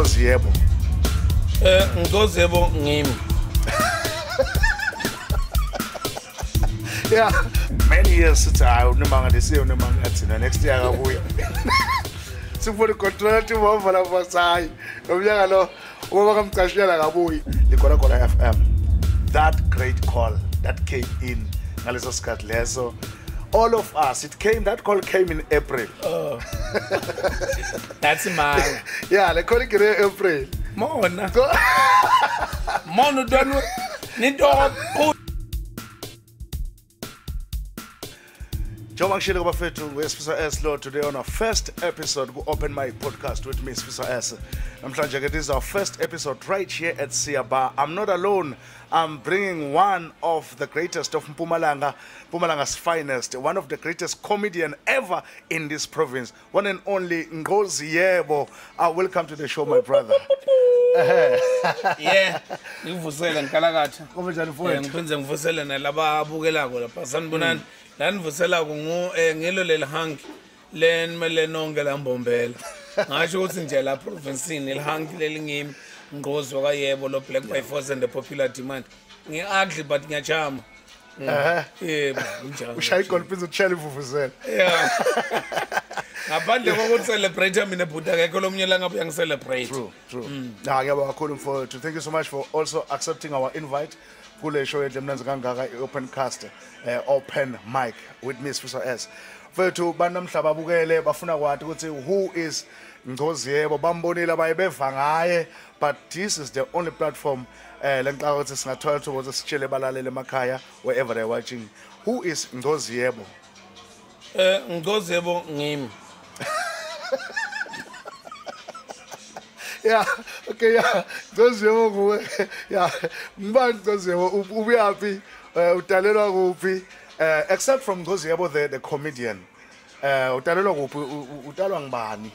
is Ngozi Yebo? Eh ngozebo ngimi. Yeah, many years sithi hayi unemanga lesiyo unemanga thina next year akabuya. Sifuna contract ubava lapha sayi. Nomnyaka lo ubaba kamcashela akabuyi. Likona khona FM. That great call that came in ngaleso sikhathi leso all of us it came that call came in April. Oh. That's mine. Yeah, le call in April. Mona. Mona donu nito Njengoba ngishilo kubafethu nguyesifiso S Law today on our first episode ku Open My Podcast with me Sifiso S. Namhlanje ke this is our first episode right here at Siaba. I'm not alone. I'm bringing one of the greatest of Mpumalanga, Mpumalanga's finest, one of the greatest comedian ever in this province, one and only Ngozi Yebo. Uh, welcome to the show my brother. yeah. Ngivusele ngikalakatha. Njani Eh, mfowethu? Ngiphinze ngivusele lapha. Sanibonani. La nivusela ngu eh, ngilo le hangi len mele nonke lambombela. Ngasho ukuthi nje la province ni hangi lelingimi ngqozo kayebo lo black by force and the popular demand. Ngi ugly but ngiyachama. Eh. Yebo, njalo. Ushaya igolf phinza utshela ivuvuzela. Yeah. Ngaphandle kokuthi celebrate mina bhuta akekho lomnye la ngabe uyangicelebrate. True, true. Nah, ngiyabonga kakhulu mfowethu. Thank you so much for also accepting our invite kule show yethu emnanzi kangaka i-open cast eh, open mic with me Sifiso S. Mfowethu banamhlaba abukele bafuna kwathi ukuthi who is Ngozi Yebo bambonile abaye beva ngaye but this is the only platform eh lenxa ukuthi singathola ukuthi ukuthi sitshele balalele emakhaya wherever they're watching who is Ngozi Yebo Eh ngozebo ngimi. yeah okay yeah Ngoziyebo nguwe yeah ngibani Ngoziyebo ubuyaphi eh udalelwa kuphi eh except from Ngoziyebo the the comedian eh udalelwa kuphi U- u- udalwa ngibani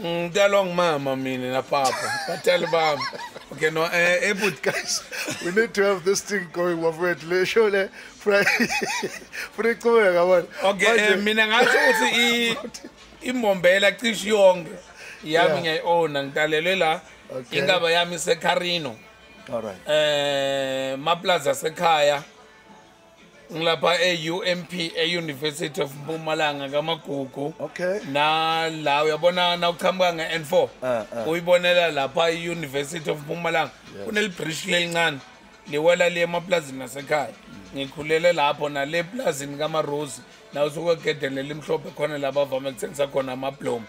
Ngidalwa ngimama mina na papa. Batali bami. Okay no eh ebut guys we need to have this thing going wafethu le show le Friday futhi iqhubeka man Okay eh, mina ngasho ukuthi i imbombela cishe yonke Yeah. Yami ngiyayiona ngidalelwe la. Okay. ingaba yami seCarino. all right. Eh maplaza sekhaya ngilapha e-UMP e-University of Mpumalanga kamagugu. Okay. Na la uyabona na uqhamuka nge-N4 Ah, ah. uyibonela lapha e-University of Mpumalanga. Kunelibridge lelincane. Liwela liye emaplazini nasekhaya. Ngikhulele lapho nale plazini kamarose la usuke egedeni lelimhlophe khona la bavame kuthengisa khona amablomu.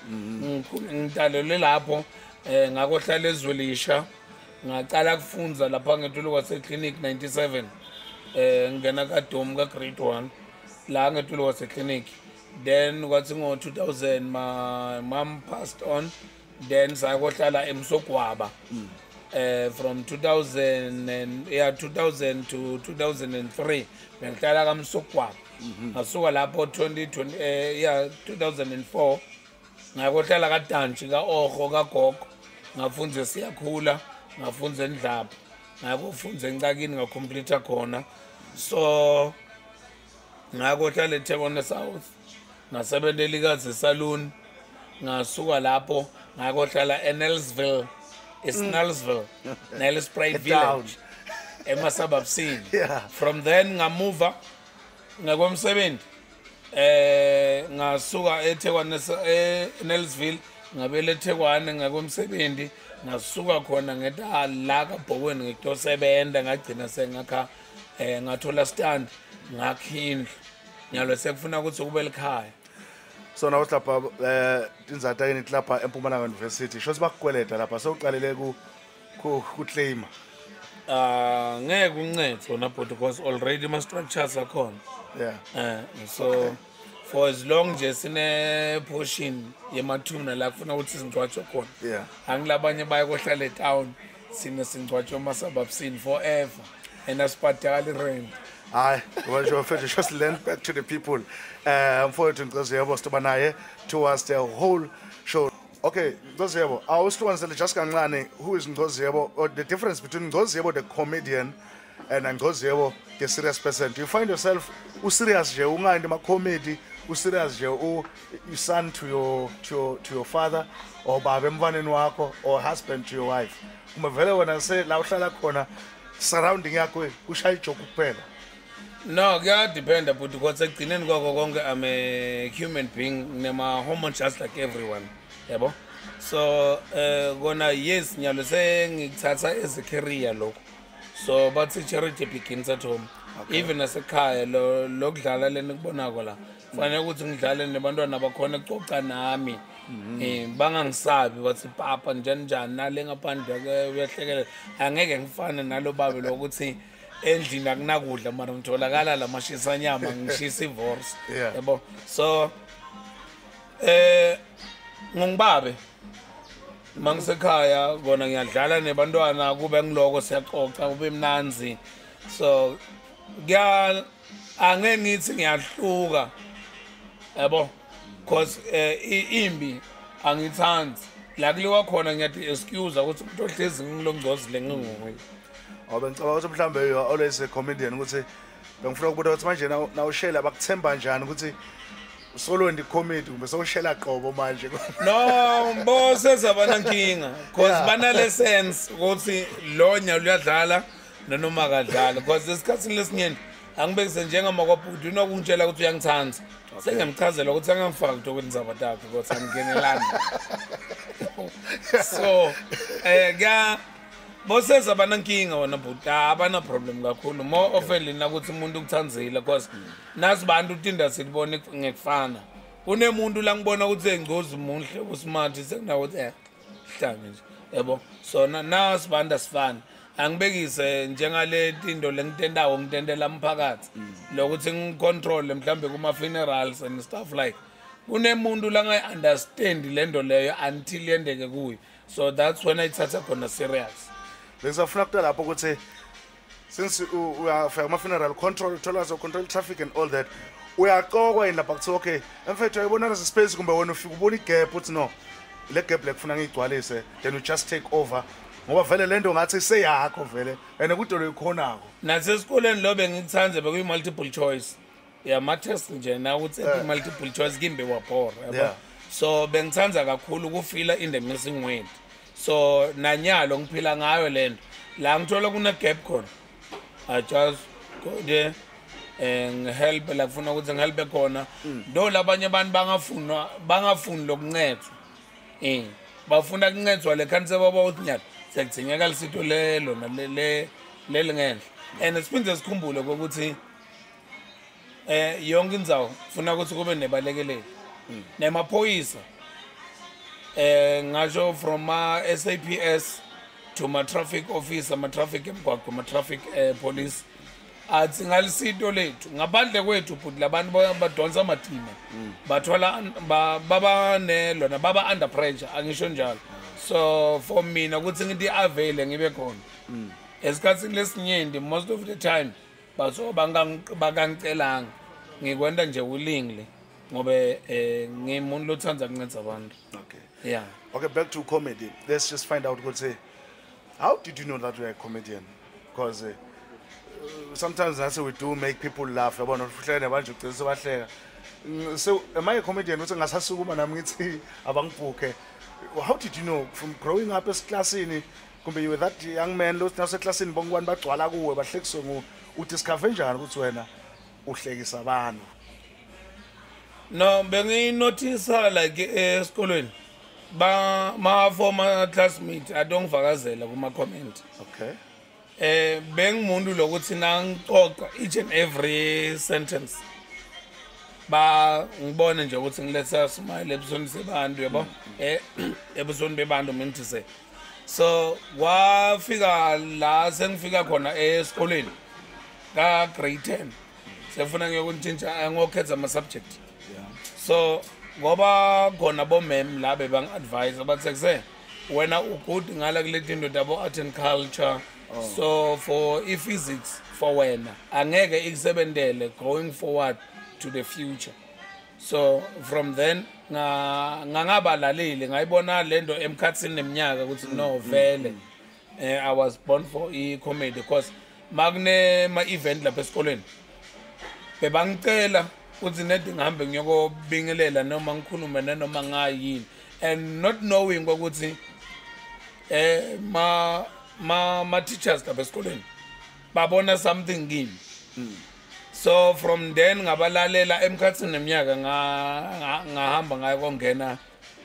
Ngitalelwe lapho um ngakohlala ezwelisha ngacala kufunza lapha ngetolo kwaseclinic 97 eh ngena kadom ka grade 1 la ngetolo kwaseclinic. Then kwathi ngo 2000 ma mom passed on then sakohlala emsogwaba. Eh from 2000 and yeah 2000 to 2003 bengihlala kamsogwaba ngasuka lapho 2020 eh yeah 2004 ngakohlala kadantshi ka-orho kagogo. Ngafunze siyakhula ngafunze endlapha ngakofunze encakini ngacomplete khona. So ngakohlala eThekwani South. Ngasebentela ikazi salon ngasuka lapho ngakohlala eNelsville. eSnellsville Nelspruit Down. village. emasababsini from then ngamuva ngakwemsebenzi eh ngasuka eThekwani eNelsville ngabele eThekwani ngakwemsebenzi ngasuka khona ngeta la kabhokweni ngitosebenza ngagcina sengakha eh ngathola stand ngakhindla nyalo sekufuna ukuthi kube likhaya. So nawe lapha eh inzata yini lapha eMpumalanga University. Shothi bakukweleta lapha sewuqalele ku ku claim. Ah ngeke uncede wona but because already ma structures akhona. Yeah. Eh so for as long nje sine portion yemathuna la kufuna ukuthi singcwatshwe khona. Yeah. Angilabanye baye kohlala etown sine singcwatshwe emasababsini forever and asibhadali rent hayi mfethu just learn back to the people. Eh mfowethu Nkosi yebo siba naye towards the whole show. Okay Nkosi yebo awusihlukanisele just kancane who is Nkosi yebo or the difference between Nkosi yebo the comedian and Nkosi yebo the serious person. Do you find yourself userious nje ungandi ma comedy userious nje you son to your to your to your father or baba emfaneni wakho or husband to your wife? Uma vele wena se la uhlala khona surrounding yakho kushaya ijoke kuphela no kuyadependa but because ekugcineni kwako konke i'm a human being nema-hormone just like everyone yabo? So uh, kona yes nyalo sengikuthatha as a career lokhu. So bathi charity begins at home. Even nasekhaya lo lokudlala leni kubonako la fanele ukuthi ngidlale nebantwana bakhona kucoca nami. Um bangangisabi bathi papa njani njani nale ngaphandle ke uyahlekelela. Angeke ngifane nalo babe lokuthi endlini akunakudla mara ngitholakala la mashisa nyama ngishisa ivorce Yeah. yabo? So eh ngongibabe mangisekhaya kona ngiyadlala nebantwana kube ngiloko siyaxoxa kube mnanzi. So kuya angeke ngithi ngiyahluka. Yabo? Cause eh imbi angithandi la kuliwa khona ngiyathi excuse ukuthi umuntu ohlezi ngilongcozile nginguye Ngoba ngicabanga ukuthi mhlambe you are always a comedian ukuthi bengifuna ukubuza ukuthi manje na nawushela bakuthemba njani ukuthi usolondi comedy kumbe sowushela qobo manje? No mbo sezaba nkinga cause Yeah. banale sense ukuthi lo nya uyadlala noma akadlala cause esikhathini lesinyeni angibekise njengamakwabuti unokungitshela ukuthi uyangithanda. Sengiyamchazela ukuthi angangifaki utokweni zabatakhe ukuthi angingenelani. So eh ka boseza abanankinga wona but abana problem kakhulu. More often lina ukuthi umuntu ukuthandzile because nasi bantu utinda silibone ngekufana. Kunemuntu la ngibona ukuthi engcozi muhle usmart sekunawo ukuthi eh hlange nje yabo so na- nasi bantu asifani. Angibekise njengale tindo lengitendawo ngitendela umphakathi. Lokuthi ngicontrol mhlambe kuma funerals and stuff like. Kunemuntu la ngayi-understand le nto leyo until yendeke kuyo so that's when ayithatha khona serious. Bengisafuna kuqala lapho ukuthi since u- uyafika kuma funeral control uthola so control traffic and all that uyaqokwa yini lapha kuthiwa okay mfethu uyayibona lesi space kumbe wena ufika ubona igap uthi no le gap le kufuna ngiyigcwalise then you just take over. Ngoba vele le nto ngathi seyakho vele and kudolo ikhonako. Nasesikoleni lo bengikuthanze bekuyi-multiple choice. Yama-test nje na ukuthi yeah. multiple choice kimbe wabhora yabo? Yeah. so bengithanza kakhulu ukufila in the missing word. So nanyalo ngiphila ngayo le nto. La ngithola kune-gap khona. I just go there um ngihelp la kufuna ukuthi ngihelpe khona. Ndo labanye abantu bangafuna bangafuni lokuncedwa um bafuna kuncedwa le khani sebaba uthi nyalo siyakudingeka lisito lelo naleli ngenhla. And siphinde sikhumbule kokuthi eh yonke indzawo kufuna ukuthi kube nebalekeleli. Nemaphoyisa. Eh ngasho from ma SAPS to ma traffic officer ma traffic emgwaqo ma traffic eh, police. Athi ngalisito lethu ngaphandle kwethu futhi labantu ba- badonsa amatima bathola ba- baba nelona baba under pressure angisho njalo. So for mina ukuthi ngithi avail ngibe khona. Esikhathini lesinyenti most of the time baso bakangicelanga ngikwenta nje willingly ngoba eh ngimuntu lothanda kunceda abantu. Okay. Yeah. Okay back to comedy. Let's just find out ukuthi how did you know that you're a comedian? Because uh, sometimes that's we do make people laugh. Yabona uhlele nabanje ugcina sebahleka. Mm, so am i a comedian? Ukuthi ngasasukuma nami ngithi abangibhuke how did you know? From growing up esiklasini kumbe you were that young man lo naseklasini bonke abantu bagcwala kuwe bahlekiswe ngu udiscover njani ukuthi wena uhlekisa abantu? No bengiyinothisa like esikolweni. Ba ma former classmate adongivakazela kuma comment okay. Eh bengimuntu lokuthi nangixoxa each and every sentence. Ba ngibone nje ukuthi ngiletha smile ebusweni sebantu yabo? Eh ebusweni bebantu mengithise so kwafika la sengifika khona esikoleni ka grade 10 sefuna ngiyokuntshintsha ngokhetha ama subject so ngoba khona bomem la bebangi-advise bathi sekuse wena ugood ngala kule tinto tabo art and culture. So for i-physics for wena angeke ikusebentele going forward to the future. So from then nga- ngangabalaleli ngayibona le nto emkhathini neminyaka ukuthi no vele eh, i was born for i-comedy. Because makune ma-event lapha esikolweni bebangicela uthi nedi ngihambe ngiyokobingelela noma ngikhulume nanoma ngayini. And not knowing ukuthi eh ma ma ma teachers lapha esikoleni babona something kimi. So from then ngabalalela emkhathini neminyaka nga- nga- ngahamba ngayo kongena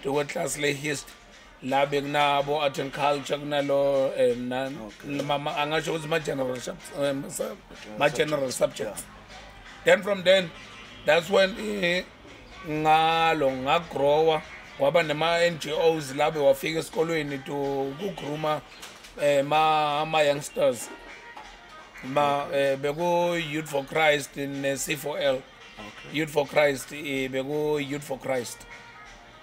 to class le history. La bekunabo art and culture kunalo eh, angasho ukuthi ma general sub- eh, ma- ma general subjects. Then from then that's when eh, ngalo ngagrowa kwaba nema NGOs labe wafika esikolweni to kugruma eh ma ama youngsters ma eh, beku youth for Christ ne C4L youth for Christ eh, beku youth for Christ.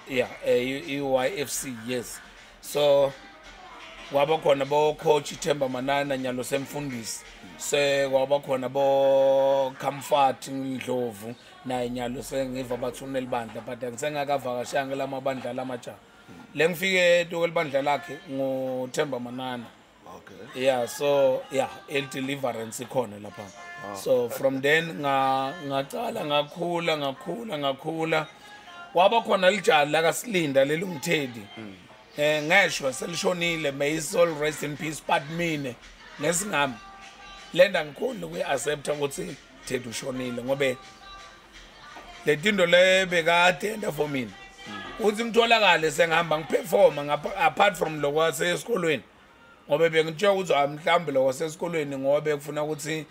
Yeah EYFC yes. So kwaba khona bo coach Themba Manana nyalo semfundisi se kwaba khona bo comfort Ndlovu. Naye nyalo sengiva bathuna elibandla but angisengakavakashanga lamabandla lamaja lengifike to elibandla lakhe nguThemba Manana. Okay. Yeah so yeah el deliverance ikhona lapha. So from then nga ngacala ngakhula ngakhula ngakhula. Waba khona lijali la kaSilinda lelungithedi eh ngeshwa selishonile may his soul rest in peace but mine ngesingami. Lenda ngikhona ukuyiaccepta ukuthi Thedi ushonile ngobe letinto le bekade enda for mina uthi ngitholakale sengihamba ngiperforma apart from lokwase esikolweni ngoba bengitshela ukuthi mhlawumbe lo wasesikolweni ngoba kufuna ukuthi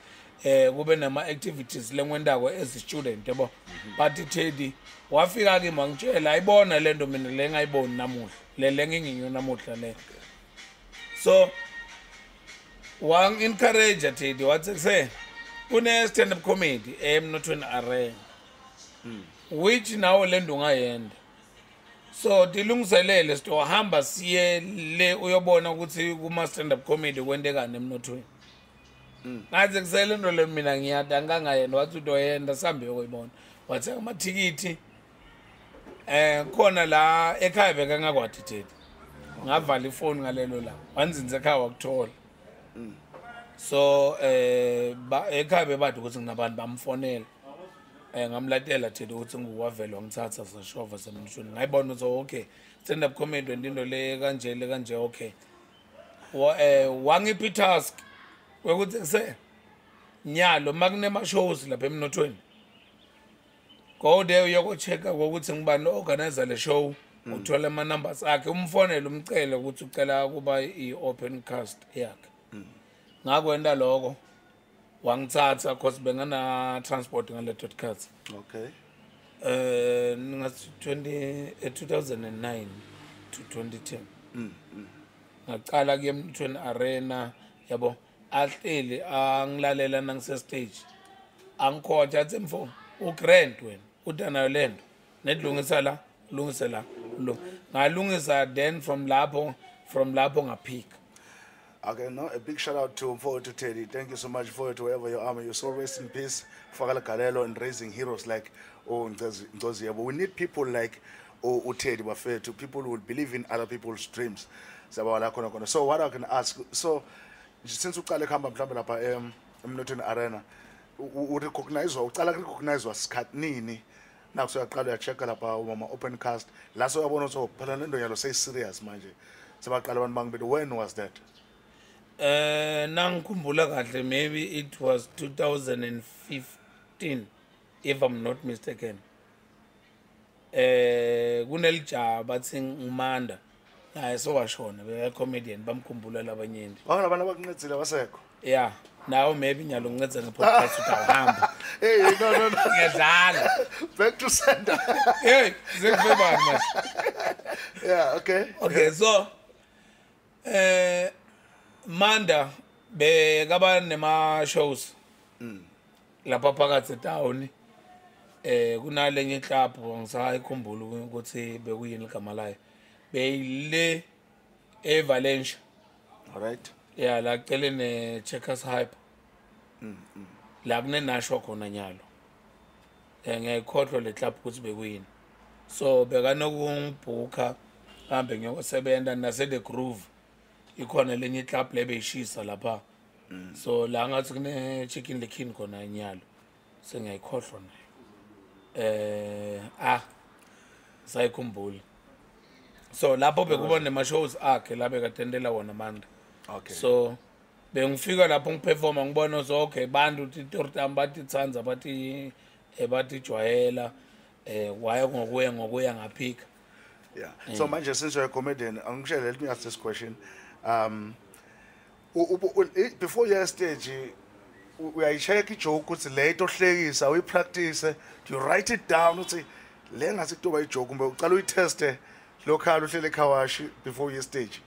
eh kube nama activities lengwendako as student yabo? But Teddy wafika kimi wangitshela ayibona lento mina le ngayiboni namuhla le lengingiyo namuhla le. So wang encourage Teddy wathi kuse kune stand up comedy emnothweni arena which nawo lento ungayenda. So dilungiselele sitohamba siye le uyobona ukuthi kuma stand up comedy kwentekani emnothweni. Ngathi kusele into le mina ngiyada ngangayena wathi utoyenda sambe yoyibona wathenga amathikithi eh khona la ekhaya bekangakwathi thedi ngavala ifoni ngalelo la wanzinza ekhaya wakuthola. So ba- ekhaya bebathi ukuthi nginabantu bamfonela. Eh ngamlatela thedi ukuthi nguwavela wangithatha sashova semnishoni ngayibona ukuthi okay stand up comedy into le kanje le kanje okay. Wa eh wangiphi task? Ukuthi kuse nyalo makunema shows lapha emnothweni. Go there uyoko check ukuthi ngibani organizer le show uthola ama numbers akhe umfonele umcele ukuthi ucela kuba i open cast yakhe. Ngakwenda lokho wangithatha cause bengana transport ngaleto khathi okay. Eh ngathi 20 eh, 2009 to 2010 ngaqala ke emthweni arena yabo ahleli angilalela nangise stage. Angikhotha athi mfo ugrand wena udanayo lento nedlungisa la lungise la lo. Ngalungisa then from lapho from lapho ngaphika. Okay, no, a big shout out to um, forward to Teddy. Thank you so much for it, wherever you are. May your soul rest in peace. Fakala Galelo and raising heroes like oh Ndozi Yabo. We need people like oh Teddy Bafetu, people who believe in other people's dreams. So what I can ask, so since we call uqale khamba mhlambe lapha em emnothweni arena, u- u recognize uqala recognize wasikhathi nini? Naku suyaqala uyachecka lapha uma open cast. La so yabona ukuthi oh, phela lento yalo say serious manje. Sebaqala abantu bangibethi when was that? Eh nangikhumbula kahle maybe it was 2015 if I'm not mistaken. Eh kunelijaba bathi ngimanda. Hayi sowashona be comedian bamkhumbula labanyeni. Bakhona abantu abakuncedile basekho. Yeah, nawe maybe nyalo ngincede ngepodcast utawuhamba. Hey, no, no, no. Ngiyadlala. Back to sender. Hey, zikubani manje? yeah, okay. Okay, so eh Manda bekaba nema shows. Lapha phakathi town. Eh kunalenye club ngisayikhumbula ukuthi bekuyini igama layo. Beyile eValencia. All right. Yeah, la cele ne Checkers Hype. La kune nasho khona nyalo. Eh ngiyakhohlwa le club ukuthi bekuyini. So bekanokungibhuka hambe ngiyosebenza nase the groove. Ikhona lenye club lebeyishisa lapha. So la ngathi kune chicken lekin khona nyalo. Sengiyayikhohlwa nayo. eh ah sayikhumbula so lapho bekuba nema shows akhe la bekatendela wona manje okay. So bengifika lapho ngiperforma ngibona so okay bantu titortam batitsanza bathi eh, batijwayela eh waya ngokuya ngokuya ngaphika. Yeah. So manje since you're a comedian angishele let me ask this question. Um u- u- u- i- before you stage u- uyayicheck ijoke ukuthi le into ohlekisa uyipractice do you write it down uthi le ngase kutoba ijoke kumbe uqala uyiteste local uhlele ekhawashi before you stage.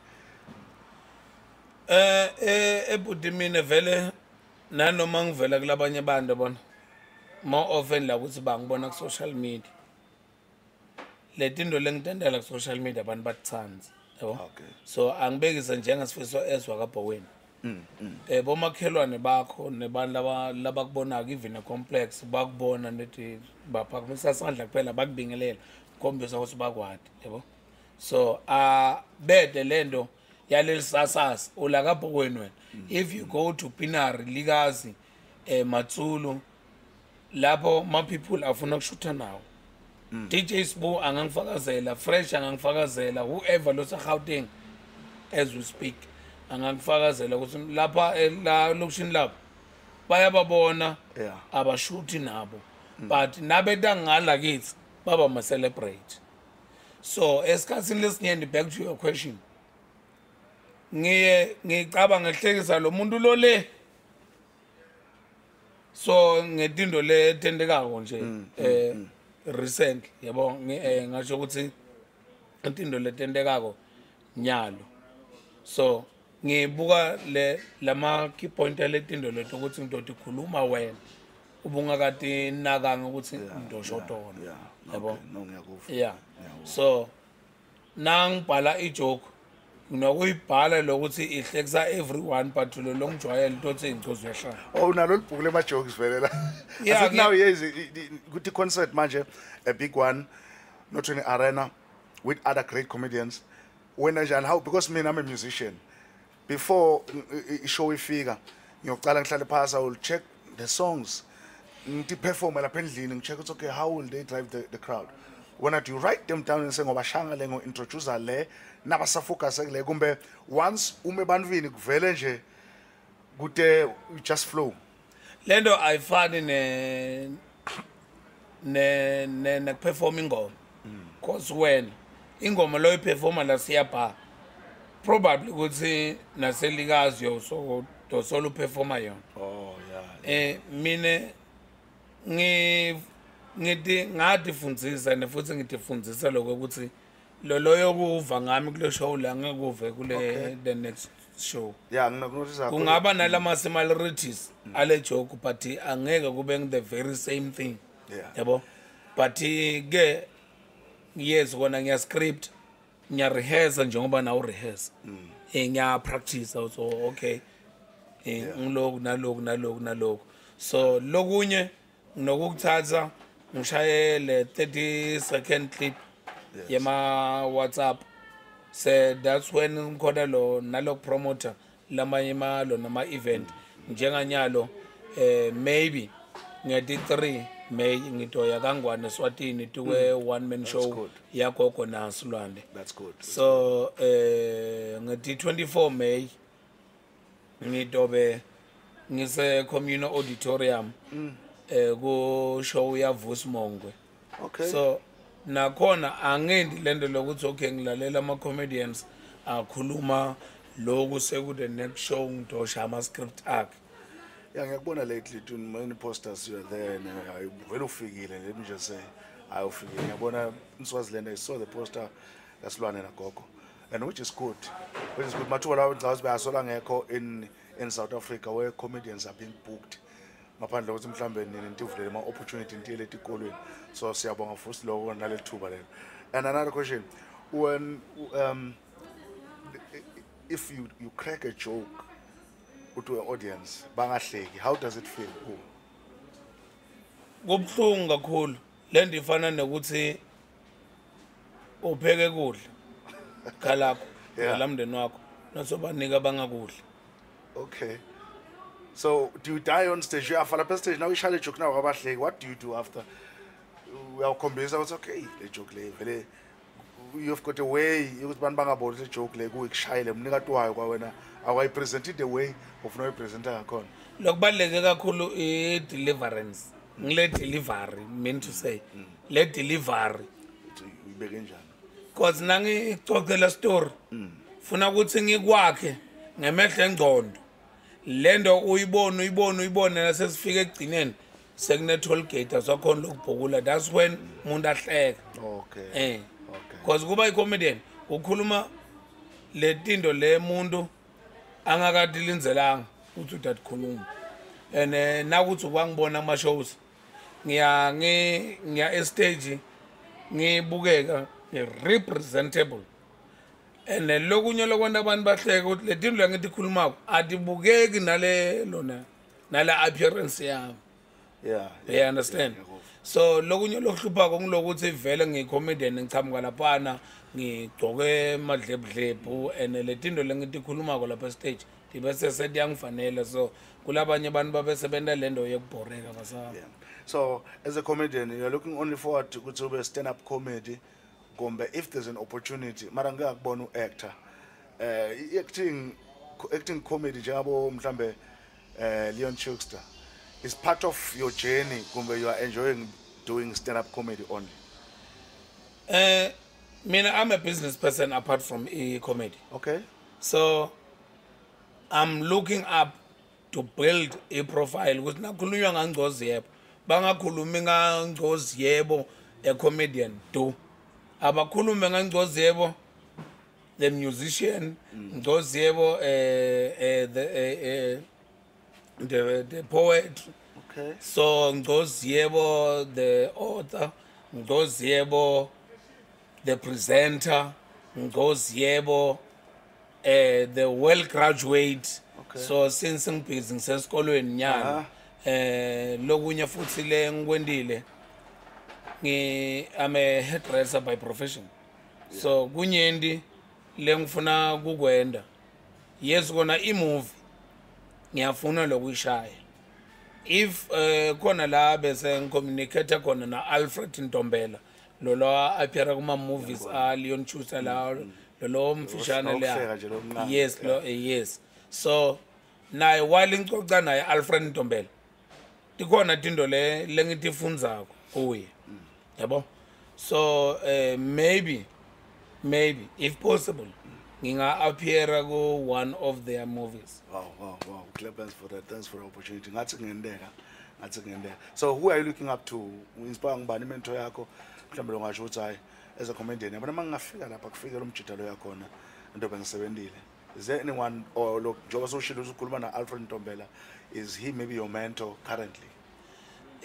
Eh eh ebudimini vele nanoma ngivela kulabanye abantu bona more often la ukuthi bangibona ku social media letinto lengitendela ku social media abantu batitsanza yabo Okay. so angibekise njengesifiso ezwa kabhoweni eh bomakhelwane bakho nebantu laba labakubonaka even a complex bakubona nethi baphakamisa isandla kuphela bakubingelela. Khombisa ukuthi bakwadi yabo so a bede lento yaleli sasasa ulakabhokweni wena. If you go to pinari likazi eh matsulu lapho ma people afuna ukushutha nawo DJ Sbu angangifakazela fresh angangifakazela whoever lo Gauteng as we speak angangifakazela ukuthi lapha eh, la lokushini lapho bayababona abashuthi nabo but nabetangala kithi baba ma celebrate so esikhatsini lesinyenti back to your question. Ngiye ngicabanga ngehlekisa lo muntu lo le. So ngetindo letendekako nje eh recent yabo ngi- eh, ukuthi into letendekako nyalo. So ngibuka le lama key point aletindo leto ukuthi ngidoda ikhuluma wena ubungakati nakanga ukuthi ngidoshotona yeah yabo? Yeah. So nangibhala ijoke nginokuyibhala lokuthi ihlekisa everyone but lo longijwayele into ethi ngicozwe ehlala Oh unalo libhuku lema-jokes vele la. Yeah, I think now yes kuthi concert manje a big one not in arena with other great comedians. Wena njani? How because mina I'm a musician. Before i- i- ishow ifika ngiyocala ngihlale phasi i will check the songs. Ngithi perform lapha endlini ngicheck ukuthi okay how will they drive the, the crowd? Wena do you write them down and say ngoba shanga le ngo-introducer le nabasafocuse kule kumbe once ume ebantwini kuvele nje kude just flow. Lento ayifani ne ne ne nekuperform ingoma. Cause wena ingoma lo iperforma la siyabha probably ukuthi naselikazi yo so dosolo performa yona. Oh yeah. eh mine ngi ngithi ngadifundzisa ne futhi ngidifundzisa lokho ukuthi lo loyo kuva ngami kule show la ngekuve kule the next show. Yeah, nginokunotice kungaba nalama similarities ale joke but angeke kube the very same thing. Yabo? But ke yes kona ngiya script ngiya rehearse njengoba nawo rehearse eh ngiya practice so okay. Eh ngiloku naloku naloku naloku. So lokunye nginokukuthatha ngishayele 30 second clip yema WhatsApp. Se that's when ngikhona lo nalok promoter lamanye malo nama event. Njenganyalo eh maybe ngeti 3 May ngitoya kangwane Swatini tuwe one man show yagogo good. so eh ngeti 24 May ngitobe ngise communal auditorium eh ku show ya Vusimongwe Okay. so nakhona angendi lento lokuthi okay ngilalela ama comedians akhuluma lokhu seku the next show ngidosha ama script akhe. Yeah, ngiyakubona lately too many posters you are there and uh, hayi, vele ufikile let me just say hayi ufikile. Ngiyabona umswaziland i saw the poster kasilwane nagogo. And which is good which is good. Mathuba lawo ngicabanga ukuthi bayasola ngekho in in South Africa where comedians are being booked. Ngaphandle kokuthi mhlambe nini ntivulele ama opportunity ntiyele etikolweni. So siyabonga futhi lokho naleli thuba lelo. And another question when um if you you crack a joke to an audience bangahleki how does it feel? Kuwe kubhlungu kakhulu lento ifana nokuthi upheke kudla khalapho Yeah. ngalamndeni wakho nasobanika bangakudla okay. So do you die on stage? Uyafala phe stage. Now ishale joke nawo kwabahleki what do you do after? Uyawukhombisa ukuthi okay le joke le vele you've got a way. Ukuthi bantu bangaboni le joke le kuyikushayile mnikati wayo kwawena awayipresenti the way ofuna uyipresenta ngakhona. Lokubaluleke kakhulu i-deliverance. Ngile delivery mean to say. Le delivery. Uyibeke njani? Cause nangicocela story. Funa ukuthi ngikwakhe ngemehlo engcondo lento uyibone uyibone uyibone nasesifika ekugcineni sekune toll gate asakhona lokubhukula. That's when umuntu ahleka. Okay eh okay. cause kuba i-comedian ukhuluma le tinto le muntu angakade linzelanga ukuthi uthi khuluma and eh, nakuthi ukwangibona kuma-shows ngiya ngi- ngiya estage ngibukeka ngi-representable and lokunye lokwantu abantu bahleka ukuthi le tinto le ngithi khulumako atibukeki nale lona nale appearance yami yeah you understand so lokunye lokuhluphako ngilokuthi vele ngiyicomedian ngichamuka laphana ngigcoke madlebudlebu and le tinto lengitikhulumako lapha estage ndibese setiyangifanele so kulabanye abantu babesebenta le nto yekubhoreka basa Yeah. So as a comedian, you're looking only forward to to a stand-up comedy. Gombe, if there's an opportunity, mara ngiyakubona u-actor. Uh, acting, acting comedy njengabo mhlambe uh, Leon Chukster is part of your journey. Gombe, you are enjoying doing stand-up comedy only. eh mina i'm a business person apart from i-comedy Okay. so i'm looking up to build a profile ukuthi nakhulunywa ngangcozi yebo bangakhulumi ngangcozi yebo a comedian do abakhulume ngangcozi yebo the musician ngcozi yebo eh, eh, the, eh, eh, the, the poet Okay. so ngcozi yebo the author ngcozi yebo the presenter ngcozi yebo eh the well graduate Okay. so since ngibhizi ngisesikolweni nyana eh lokunye futhi le ngikwendile ngi I'm a hairdresser by profession. So kunyenti lengifuna kukwenda. Yes kona imovie ngiyafuna lokuyishaya if eh khona la bese ngicommunicate khona na Alfred Ntombela lo lo appear kuma movies a Leon Schuster la lo lo mfishane Ukuhleka le nje lokuncane. yes lo eh, yes. So naye while ngicoca naye Alfred Ntombela. Tikhona tinto le lengitifundzako kuye yabo so eh maybe maybe if possible nginga appear ku one of their movies Wow, wow, wow. Clap hands for that. Thanks for the opportunity. Ngathi kungenzeka. Ngathi kungenzeka. So who are you looking up to? Inspire ngubani mentor yakho? Mhlawumbe lo ngasho ukuthi hayi as a comedian yabona mangafika lapha kufike lo mjidalo yakhona into bengisebentile. Is there anyone or look njengoba soshilo ukhuluma na Alfred Ntombela is he maybe your mentor currently?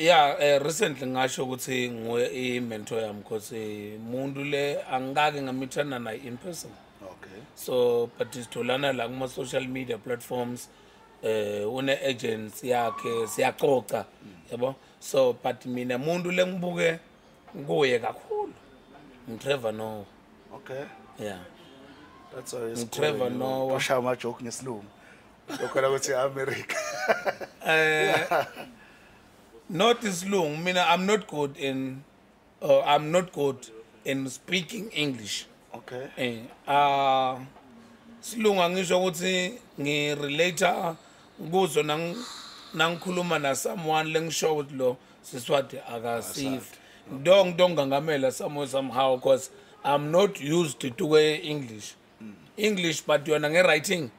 Yeah eh, recently ngasho ukuthi nguye i-mentor yami because eh, muntu le angikake ngamithana naye in person Okay. so but sitholana la kuma-social media platforms eh une-agents yakhe siyaxoxa yabo so but mina muntu lengibuke kuye kakhulu ngitrevor noah Okay. yeah That's why it's Trevor Noah. Usha ama joke ngesilungu. Lokho ukuthi America. not isilungu mina i'm not good in uh, i'm not good in speaking english. Okay. eh ah silunga ngisho ukuthi ngirelate kuzo nang nangikhuluma na someone lengisho ukuthi lo siswati akasive ndo ngidongangamela somehow somehow because i'm not used to do english. English but yona nge-writing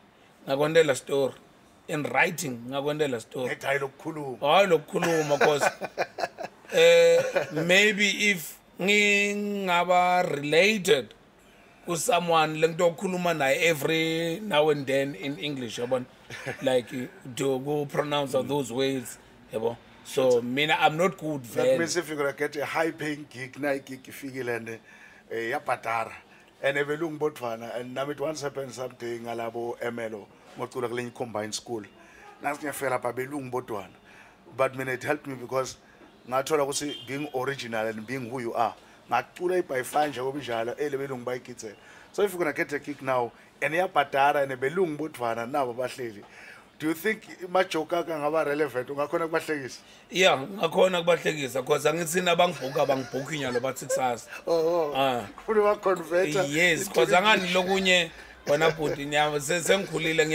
ngakwentela story. In writing ngakwentela story. Ngedayi lokukhuluma. hayi lokukhuluma cause eh maybe if ngingaba related ku someone lento okhuluma naye every now and then in english yabona like to go pronounce those words yabo? So mina i'm not good That vele means if you're gonna get a high paying gig, na gig ifikile and eh yabhadara. And ebelungu bodvana and nami it once happened something alabo MLO ngocula kule combined school. Nasi ngiyafika lapha belungu bodwana. But mina it helped me because ngathola ukuthi being original and being who you are. Ngacula ibhayifani nje obinjalo ele belungu bayigitsela. So if you're gonna get a gig now and yabhadara and ebelungu bodwana nabo bahleli do you think majoke akho angaba relevant ungakhona kubahlekisa yeah ngakhona kubahlekisa because angithini abangibhuka abangibhuki nyalo bathi kusasa oh Ah. ufuna ubaconverta yes because angani lokunye wona bhuti nyama sengikhulile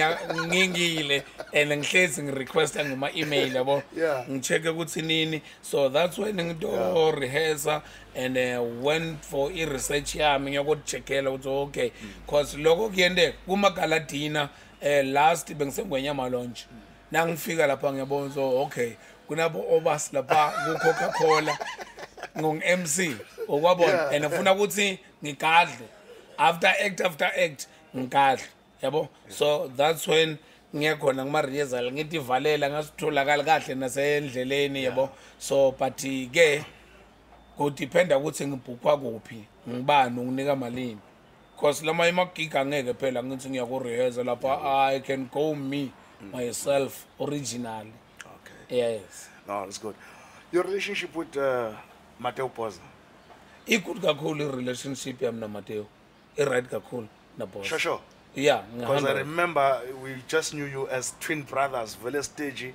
ngingile and ngihlezi ngirequesta ngema-email yabo? Ngi-check-e ukuthi nini? So that's when ngito rehearsa and uh, went for i-research yami ngiyokucheckela ukuthi okay cause lokho kuyenteka kumagaladina um last bengisengwenya malonje nangifika lapha ngiyabona so okay kunabo obasi lapha ku-coca cola ngongu-mc okwabona. And ngifuna ukuthi ngigadle. After act after act ngigadle yabo? So that's when ngiyakhona kuma-rehearsal ngithi valela ngasitholakali kahle nasendleleni yabo? So but ke kudiphenda ukuthi ngibhukhwa kuphi ngibani unginika malini. Because lama emagiga angeke phela ngithi ngiyakureheza lapha i can go me myself originally. Okay. Yes. No that's good. Your relationship with uh, mateo poza? I-good kakhulu i-relationship yami namateo i-right kakhulu. Nabos sure sure. Yeah because i remember we just knew you as twin brothers vele stage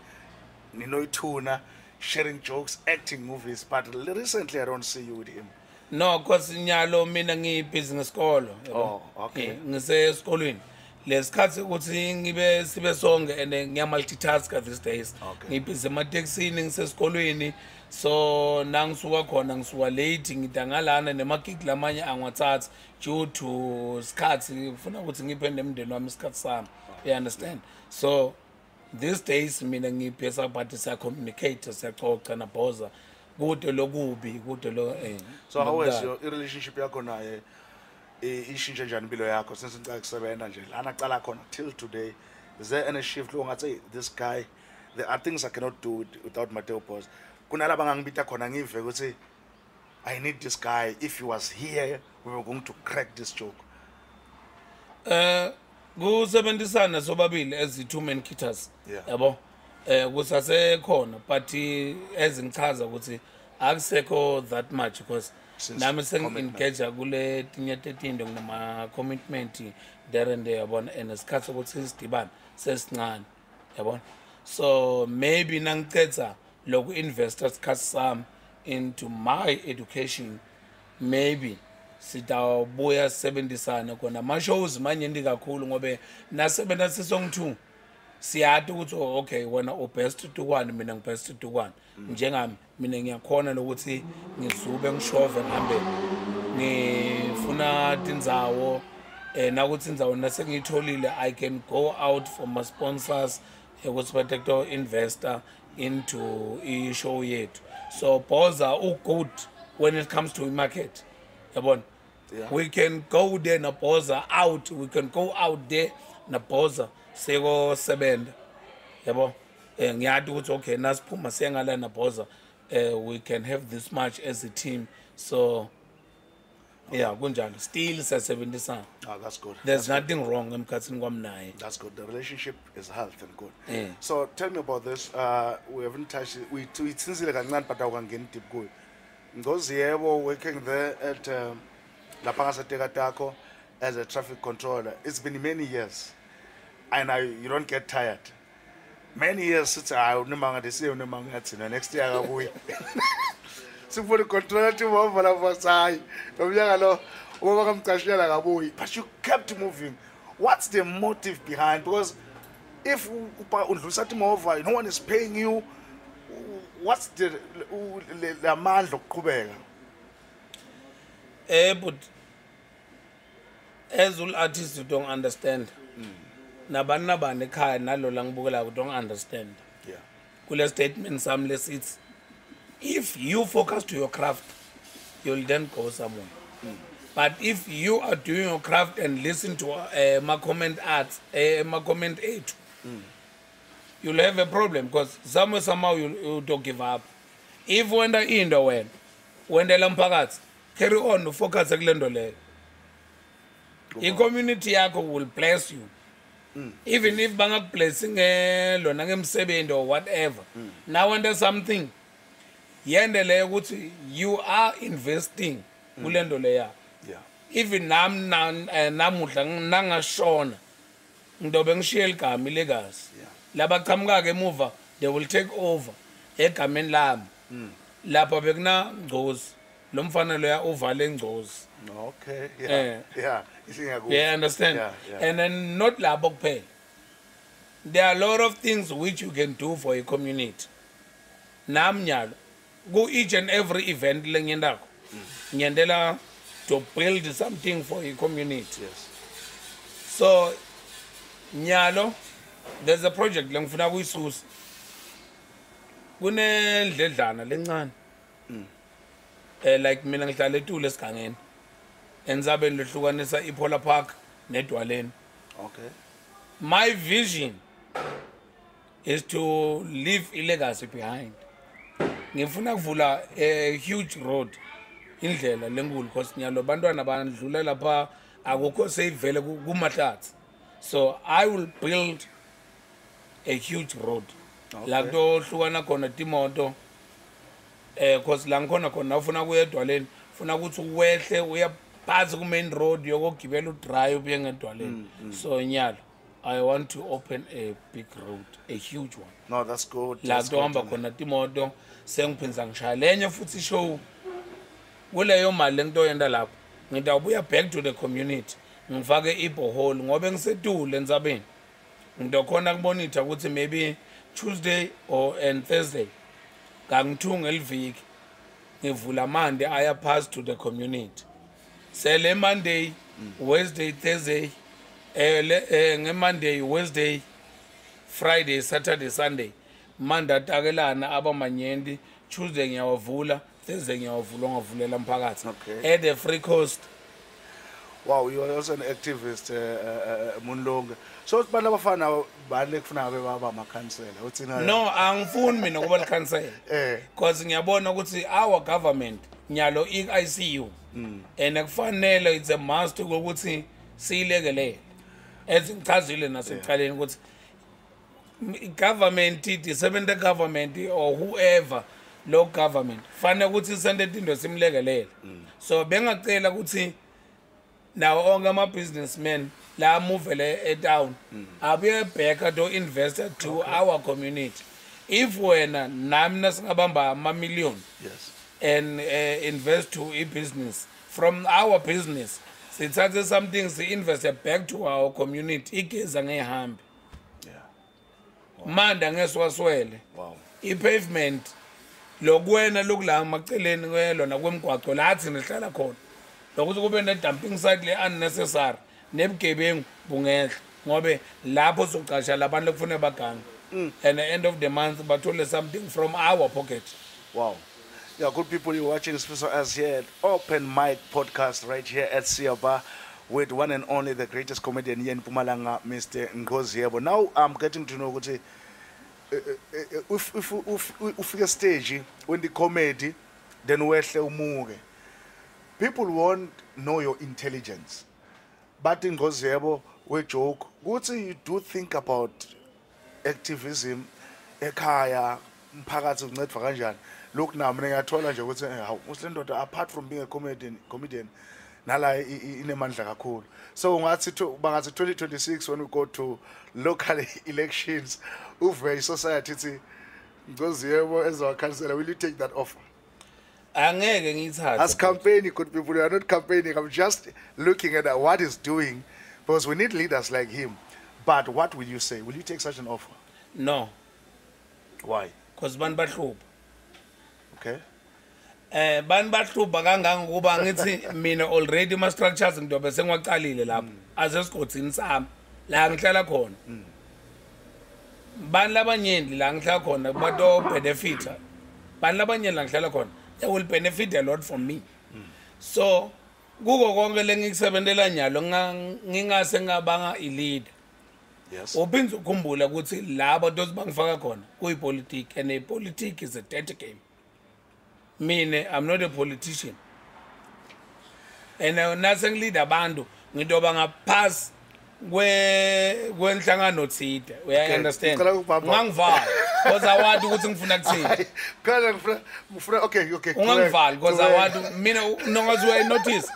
ninoyithuna sharing jokes acting movies but recently i don't see you with him. No cause nyalo mina ngibhizi ngesikolo. Oh, okay. Ngisesikolweni lesikhathi ukuthi ngibe sibe sonke and ngiyamultitaska these days. Okay. ngibhizi ematekisini ngisesikolweni so nangisuka khona ngisuka late ngidangalana nemagig lamanye angiwathathi due to sikhathi ngifuna ukuthi ngiphe nemndeni wami isikhathi sami. You understand? So these days mina ngibhesa but siyacommunicate siyacoca nabhoza. Kude lokubi kude lo eh so your i-relationship yakho naye? Ishintshe njani impilo yakho since ngicala kusebenza nje? Lana cala khona till today. Is there any shift lo ngathi "Hey, this guy there are things i cannot do with- without mateo pos kunalaba ngangibita khona ngive ukuthi i need this guy. If he was here we were going to crack this joke. Eh kusebenzisana sobabili as two man kitters Yeah. yabo? Eh kusasekhona but ezingichaza ukuthi akusekho that much because nami sengi-engage kule tinye tetinto nginama-commitment there and there yabona? And isikhathi sokuthi sidibane sesincane yabona? So maybe nangicetha loku-investa isikhathi sami into my education maybe sitawubuya sisebenzisane khona. Ama-shows manyendi kakhulu ngobe nasebenza sisong-two siyati ukuthi oh, okay wena ubest tukwane mina ngibest tukwane njengami mina ngiyakhona lokuthi ngizube ngishove ngihambe ngifuna tindzawo eh nakuthi indzawo nasengiyitholile i can go out for my sponsors ukuthi batekto investor into i-show yethu. So boza ugood when it comes to i-market. Yabona? Yeah. we can go there naboza out. We can go out there naboza sekosebenza yabo? Ukuthi okay nasiphuma siyangala naboza. Eh we can have this much as a team. So yeah kunjalo still siyasebenzisana oh that's good there's nothing wrong emkhathini kwami naye That's good. The relationship is health and good. Yeah. So tell me about this. Uh, we haven't touched it. We we sinsile kancane but awukangeni deep kuyo. Ngozi yebo working there at um, lapha ngaseTekatako as a traffic controller. It's been many years. And I, you don't get tired. Many years sithi hayi unimanga ndisiye unimanga ngathi na next year. Sifuna controller timova lapha sayi. Nomnyaka lo ubaba kamcashela akabuyi. But you kept moving. What's the motive behind? Because if undlusa timova, no one is paying you. What's the u- le- le amandla okuqhubeka? eh but as ul artist you don't understand nabani nabani ekhaya nalo la ngibukelayo don't understand Yeah. kule statement sami lesithi if you focus to your craft you'll then go somewhere but if you are doing your craft and listen to uh, ma comment arts uh, ma comment ethu you'll have a problem because somewhere somehow you, you don't give up. If wenda into wena wendela mphakathi carry on ufocus kule nto leyo. I-community yakho will bless you. Even if bangakublessi ngelona ngemsebenzi or whatever now wente something yende leyo ukuthi you are investing kule nto leya. Yeah. even nami na- eh, namuhla nangashona ngidobe ngishiye ligama ilegacy Yeah. labaqhamuka-ke emuva they will take over egameni lami. Lapha bekuna ngcozi lo mfana loya uvale ngcozi. Okay Eh. yeah yeah yeah understand. Yeah, yeah. and then not labo kuphela. There are a lot of things which you can do for a community. Nami nyalo ku each and every event lengiyendako ngiyendela to build something for a community. Yes. So nyalo there's a project lengifuna kuyisusa. Kunendledlana lencane. Eh like mina ngihlala eTulu esigangeni enzabeni lehlukanisa iPolar Park nedwaleni. Okay. My vision is to leave a legacy behind ngifuna kuvula a huge road indlela lenkulu because nyalo bantwana bandlula lapha akukho seyivele ku- kumahlathi. So i will build a huge road. Okay. la kutohlukana khona timoto eh cause la ngikhona khona ufuna kuya edwaleni ufuna ukuthi uwehle uya phansi ku-main road yokogibela udrive ubuye ngedwaleni. So nyalo i want to open a big road a huge one. No that's good la kutohamba khona timoto sengiphinza ngishaya lenye futhi show. Kuleyo mali lengitoyenda lapho ngitawubuya back to the community ngifake ibohole ngobe ngisetule entsabeni. Ngitokhona kubonitha ukuthi maybe tuesday or and thursday kangithunge eliviki ngivula mande aya pass to the community. Sele monday wednesday thursday eh eh, ngemonday wednesday friday saturday sunday mande atakelana abamanyenti tuesday ngiyawavula thursday ngiyawavula ongavulela mphakathi Okay. at the free coast wow you are also an activist uh, uh, uh, munlunga so bantu abafana bani ekufuna ngabe baba amakhansela uthina no angifuni mina ukuba likhansela. Eh. Because ngiyabona ukuthi our government nyalo i-ICU and kufanele it's a must ukuthi siyilekelele. As ngichazile nasekuqaleni ukuthi i-government the government or whoever lo government fanele ukuthi sente into simlekelele. So bengacela ukuthi nawo onke ama-businessmen la muvele etown abuye bheka to investor to our community. If wena nami nasingabamba amamiliyoni yes. and uh, invest to i-business from our business sithathe something si-investe back to our community igezi angeyihambi yeah manda ngeswaswele. I-pavement lokuwena lokula maceleni kwelona kwemigwaco la thina sihlala khona. Lokuthi kube ne-dumping site le-unnecessary nebugebengu bungehla ngobe lapho socasha labantu lekufune bagange and the end of the month bathole something from our pocket. Wow. Yeah, good people, you're watching Special as here at Open Mic Podcast right here at Siaba with one and only the greatest comedian here in Pumalanga, Mr. Ngozi Yebo. Now I'm getting to know what uh, uh, uh, if if if if a stage when the comedy then wehle umuke. People won't know your intelligence. But Ngozi Yebo, we joke. What you do think about activism ekhaya umphakathi uncedwa kanjani lokhu nami ngiyathola nje ukuthi eh, hawu musile ndoda apart from being a comedian comedian nala inemandla kakhulu. So ungathi bangathi 2026 when we go to local elections uve i-society ithi ngozi yebo ezawakhansela will you take that offer? Angeke as ngiyithathe campaigning good people you are not campaigning. I'm just looking at what he's doing because we need leaders like him. But what will you say? Will you take such an offer? No. Why? Because bantu bahlupha. Okay eh bani bahlupha kangangokuba ngithi mina already ma structures ngidobe sengiwaqalile lapho. Asesigodini sami la ngihlala khona. Bani labanyenti la ngihlala khona bato benefita bani labanyenti la ngihlala khona? They will benefit a lot from me. So kuko konke lengikusebentela nyalo nga- ngingase ngabanga i-leader yes. Uphinde ukhumbula ukuthi labo dosi bangifaka khona kuyipolitiki and ipolitiki is a dirty game. Mina i'm not a politician and uh, nase ngilida abantu ngintoba ngaphasi kwe kwenhlangano thide uya Okay, understand ngicela ukubamba. ungangivala because awadi ukuthi ngifuna kuthini Kana ngifuna ngifuna okay okay. ungangivali because awadi mina nongazi uya notice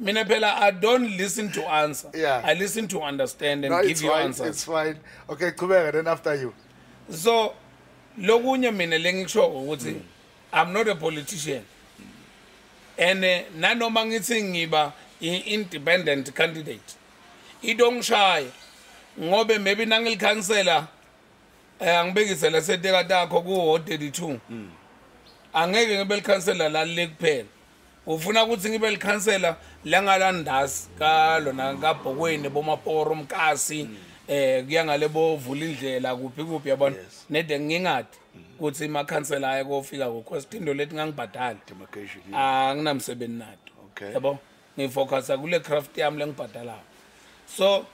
mina phela i don't listen to answer Yeah. i listen to understand and No, give you fine. answers It's fine. Okay, Kubeka, then after you. so lokunye mina lengikusho ukuthi i'm not a politician. And eh, nanoma ngithi ngiba i-independent candidate idongishaya ngobe maybe nangilikhansela eh angibekisela seteka takho ku 32 angeke ngibe likhansela la le kuphela ufuna ukuthi ngibe likhansela la ngalandasi kalona kabhokweni bomaporo umkasi eh kuya ngale bovula indlela kuphi kuphi yabona? Nede ngingadi ukuthi imakhansela aya kofika kukhwestindo lethi ngangibhadala Demarcation. anginamsebenzi nato. Yabo? Ngifocusa kule craft yami lengibhadalayo so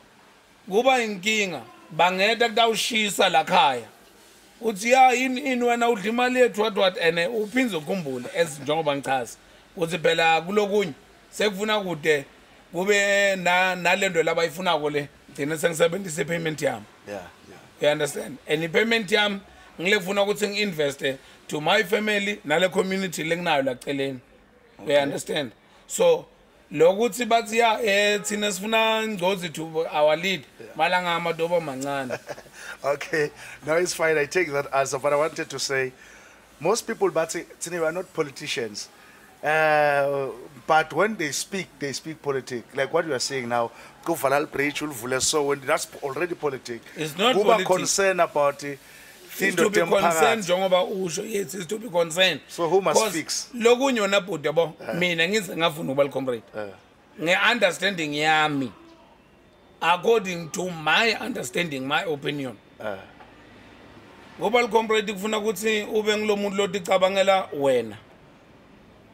kuba inkinga bangeta kutawushisa la khaya. Uthi ya yini ini wena udla imali yethu what what? And uphinze ukhumbule as njengoba ngichaza. Ukuthi phela kulokunye sekufuna kude kube na nalento labayifunako le gcine sengisebenzisa i-payment yami. Yeah, yeah. you understand? And i-payment yami ngilefuna ukuthi ngi-investe to my family nale community lenginayo la celeni you understand so lokuthi bathi ya eh thina sifuna ngcozi to our lead malanga amadobo mancane Okay, now it's fine. I take that answer, but I wanted to say, most people, but Tini, are not politicians. Uh, but when they speak, they speak politics. Like what you are saying now, go Falal Preach, Ulvule, so when that's already politics. It's not Kuba concern about it. Is to be concerned njengoba usho yes is to be concerned. So who must 'Cause fix? lokunye wona bhuti yabo mina ngize ngafuna ukuba licomrade nge-understanding yami according to my understanding my opinion. Uh, ngoba licomrade kufuna ukuthi ube ngilo muntu loticabangela wena.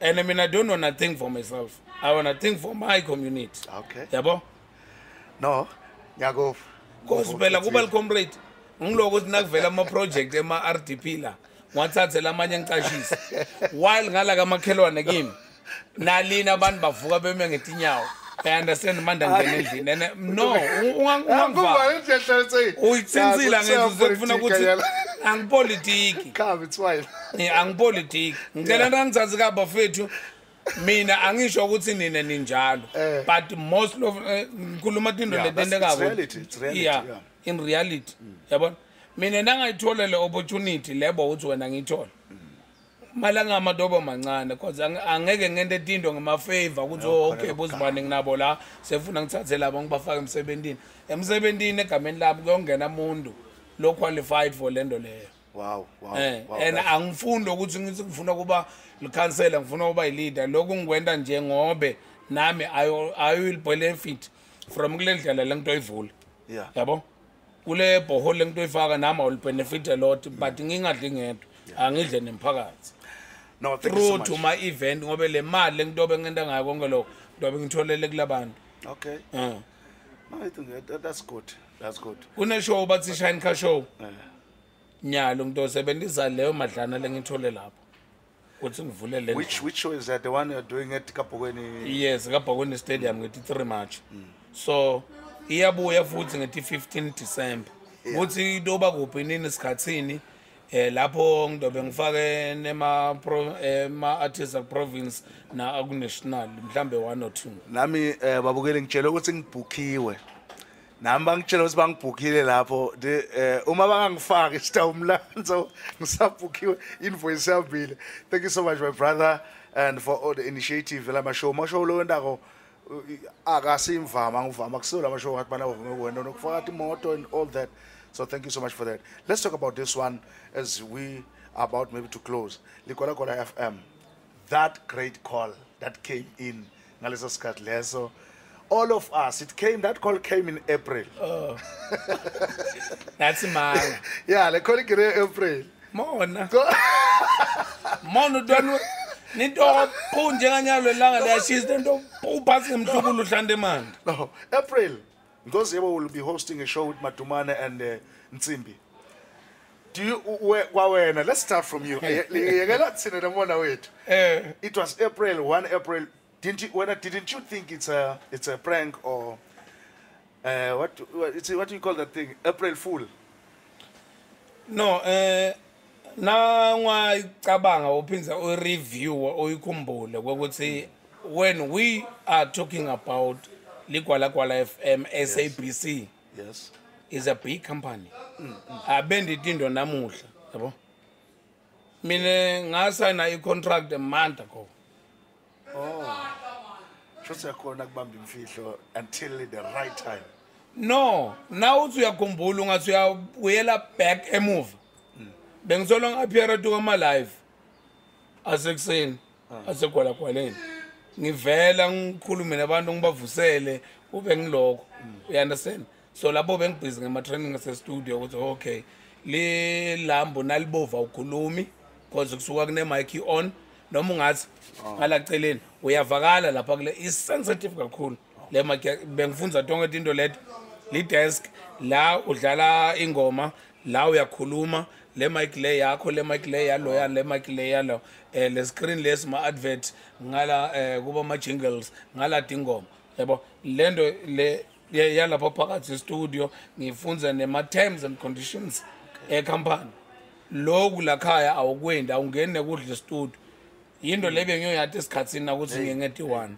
And mina i don't wanna think for myself. I wanna think for my community. Okay. yabo? No, Yago. cause phela kuba licomrade ngiloko ukuthi nakuvela ama-project ema-rdp la ngiwathathe lamanye ngicashise while ngala kamakhelwane kimi nalina abantu bavuka beme ngetinyawo. I understand manje angena endlini. And no ungangivali. uyithinsile angenza sekufuna ukuthi angipolitiki. Eh, angipolitiki. Ngicela nangithathi kabafethu mina angisho ukuthi nina ninjalo. Eh. but most of eh, ngikhuluma tinto Yeah, in reality yabona mina nangayithola le opportunity lebo uthi wena ngiyithola malanga amadobo mancane cause ang- angeke ngente tinto ngama-favor ukuthi oh, okay buzibane nginabo la sefuna ngithathe labo ngibafake emsebentini emsebentini egameni labo kuyongena muntu lo-qualified for lento leyo. Wow, wow. eh and angifundi ukuthi ngithi ngifuna kuba likhansela ngifuna ukuba yi-leader lokhu ngikwenta nje ngobe nami I will- benefit from kule ndlela lengito oyivula yeah. yabo? Kule bohole lengito oyifaka nami awul benefit a lot but ngingadli ngedwa angidle nemphakathi No, thank you so through much. to my event ngobe le mali lengitobe ngenta ngayo konke lokho ntobe ngitholele kulabantu Okay. um No, I think that, that- that's good. That's good. kuneshow bathi shine car show Uh, nyalo ngitosebenzisa leyo madlana lengithole lapho ukuthi ngivule le which which show is that? The one you're doing at Kapogweni? yes kabhakweni stadium ngeti-3 march so iyabuya futhi ngeti-15 december kuthi itoba kuphi nini esikhathini eh lapho ngidobe ngifake nema-artist province na akunational mhlambe one or two Nami eh babukele ngitshela ukuthi ngibhukhiwe. Nami bangitshela ukuthi bangibhukhile lapho eh uma bangangifaki sitawumlanzo ngisabhukhiwe invoice yabile. Thank you so much my brother and for all the initiative lama show. Ma show lo wendako akasimvama ngivama kusiyo lama show ngathi bana ngikuwena nokufaka imoto and all that. So thank you so much for that. Let's talk about this one as we are about maybe to close. Likola Kola FM. that great call that came in ngaleso sikhathi leso all of us it came that call came in april oh. that's manga yeah le call ikire april mona mona utwana nito njenganyalo langa liyashisa nto uphasi ngemhlubulo uhlante mandi no april because yebo will be hosting a show with madumane and uh, ntsimbi. Do you we- kwawena let's start from you. Yekela thina nomona wethu. Eh. It was april 1 april. Didn't you when didn't you think it's a it's a prank or uh, what what, it's, what do you call that thing? April fool. No eh nangwayicabanga uphinza ureview uyikhumbule kokuthi when we are talking about ligwala gwala fm sabc yes. is a big company. Abenditindo namuhla yabo? Mina ngasayina i-contract a month ago sho siyakhona kubamba imfihlo until the right time. No na uthi uyakhumbula ungathi uyabuyela back emuva? Bengisolo ngaphiyera tukama-live asekuseni asegwalagwaleni. Ngivela ngikhulume nabantu ngibavusele ube ngilokho. Uyanderstand so lapho bengibhizi ngema-training asestudio ukuthi okay lilambo nalibova awukhulumi because kusuka kune-mike on noma ungathi ngalaceleni uyavakala lapha kule i-sensitive kakhulu. Le mic bengifunza tonke tinto leto li-desk la udlala ingoma la uyakhuluma le mic le yakho le mic le yaloya le mic le yalo eh le screen lesi ma-advert ngala eh kuba ma-jingles ngala tingoma yabo? Lento le ye- yalapha phakathi studio ngifunza nema-terms and conditions ekhampani. Loku lakhaya awukwendi awungeni nekudla studio yinto le bengiyoyathi esikhathini nakuthi ngingeti-one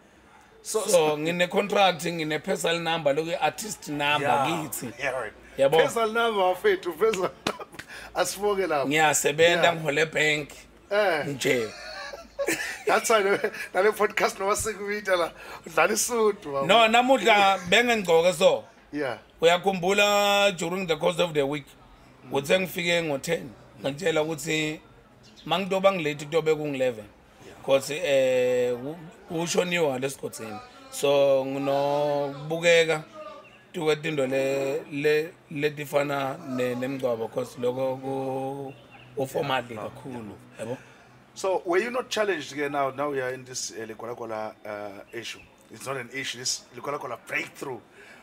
so ngine-contract ngine-personal number loku-artist number kithi. Yabo. number wafethu personal number asifoke lapho. Ngiyasebenza ngihole bank. Eh. Nje. That's why nale podcast noma sikubita la udlala isudu no namuhla bengengcoke so. Yeah. Uyakhumbula during the course of the week kuthe ngifike ngo-10 ngitshela ukuthi mangitoba ngilate kutobe kungu-11 cause eh ku- ushoniwe ngalesigodini so nginokubukeka. Letifana loko kakhulu yabo So were you not challenged again now? Now we are in this uh, Likwalakwala uh, issue. It's not an issue. This Likwalakwala breakthrough.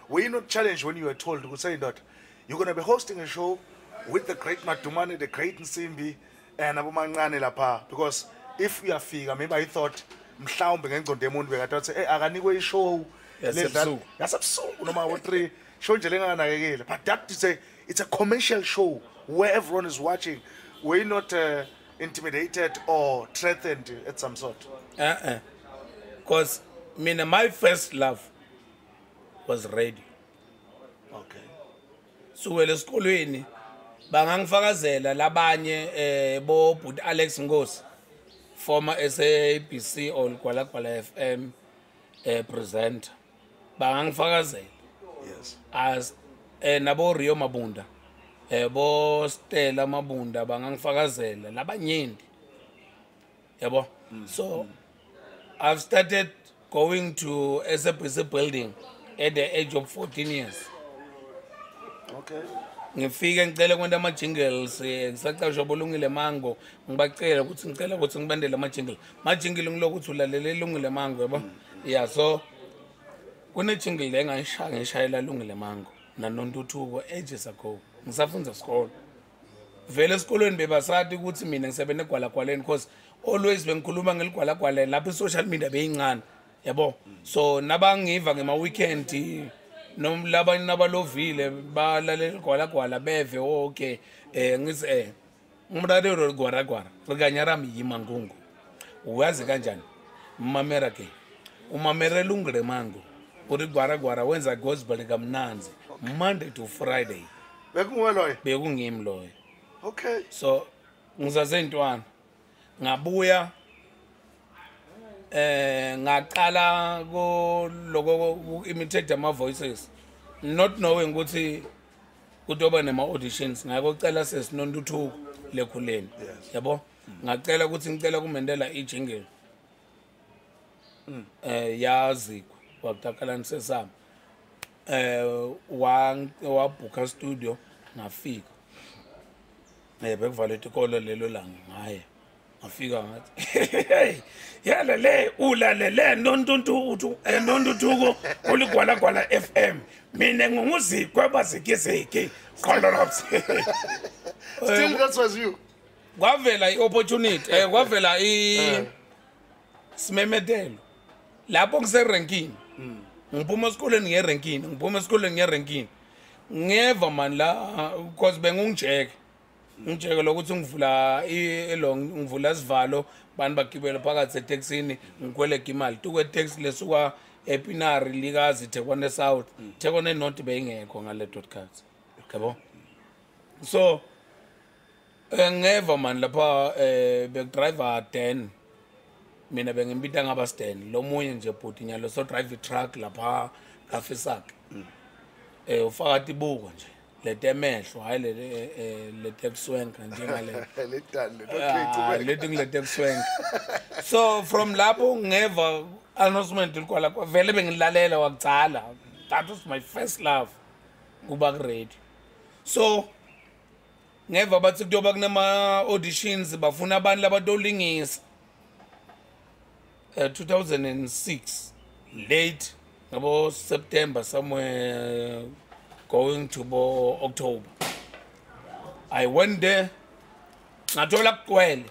Were you not challenged when you were told to say that you're going to be hosting a show with the great Matumane, the great Nsimbi, and Abumancane Lapa? Because if we are figure, maybe I thought mhlawumbe ngengcondo yemuntu bekathathe hey akanikwe ishow Yasebusuku. yasebusuku noma ngo-3 show nje lenganakekile but that is a it's a commercial show where everyone is watching. Were you not uh, intimidated or threatened at some sort. Uh-uh. Because mina my first love was radio. Okay. Suwele esikolweni bangangifakazela labanye eh bo but Alex Ngosi former SABC or Gwalagwala FM eh presenter bangangifakazela yes. As eh nabo Rio Mabunda eh bo Stella Mabunda bangangifakazela labanyenti yabo? So I've started going to SABC building at the age of 14 years. Okay. Ngifike ngicela kwenta ama-jingles eh, ngisacashwa bolungile mango ngibacela ukuthi ngicela ukuthi ngibandele ama-jingle. Ma-jingle ngilokhu ukuthi ulalele lungile mango yabo? Ya so kune-jingle le ngayishaya ngishayela lungile mango nanontuthuko ages ago. Ngisafundza sikolo. Vele esikolweni bebasathi ukuthi mina ngisebenza egwalagwaleni because always bengikhuluma ngeligwalagwaleni lapho i-social media beyincane yabo? So nabangiva ngema-weekend nomlabanye nabalovile balalela igwalagwala beve okay um ngithi um umrarero ligwaragwara likanyarami yimangungu uyazi kanjani? Mmamera ke umamera lungile mango uri gwaragwara wenza gospel kamnanzi monday to friday. Bekunguwe loyo bekungimi loyo okay. So ngisasentwana ngabuya eh ngaqala ko lokho ku imitate ama voices not knowing ukuthi kutoba nema auditions ngakocela sesinonduthuko lekhuleni. Yes. yabo? Ngacela ukuthi ngicela kumendela ijingle. Eh yazikho wakutakalani sesami eh wa wabhuka studio ngafika. Eh bekuvalwe itikolo lelo langa ngaye. Ngafika ngathi yalele ulalele nontuntu nontuntuko uligwala gwala FM mina ngunguzikwe bazikiziki qolorops still that was you? Kwavela i-opportunity eh kwavela i simemetelo lapho ngiserenkini. Ngiphuma esikoleni ngerenkini ngiphuma esikoleni ngerenkini ngeva mani la because bengungijeke. Ngitsheke lokuthi ngivula i- long ngivula sivalo bantu bagibela phakathi eteksini ngikweleka imali. Tukwe taxi lesuka epinari likazi Thekwande South Thekwande North beyingekho ngale dotcast yabo? So eh, ngeva man lapha eh bekudriver 10 mina bengimpita ngaba stand lo munye nje bhuti nyalo so drive truck lapha kafisake eh ufaka tibuko nje letemehlo hayi le eh, letekuswenka njengale. Letani Ah, leti ngilete kuswenga so from lapho ngeva announcement likwala kwa- vele bengilalela wakucala. That was my first love kuba ku-radio so ngeva bathi kuyoba kunama-auditions bafuna abantu labatolingisa. 2006 late ngabo september somewhere going to bo october. I went there ngathola kugcwele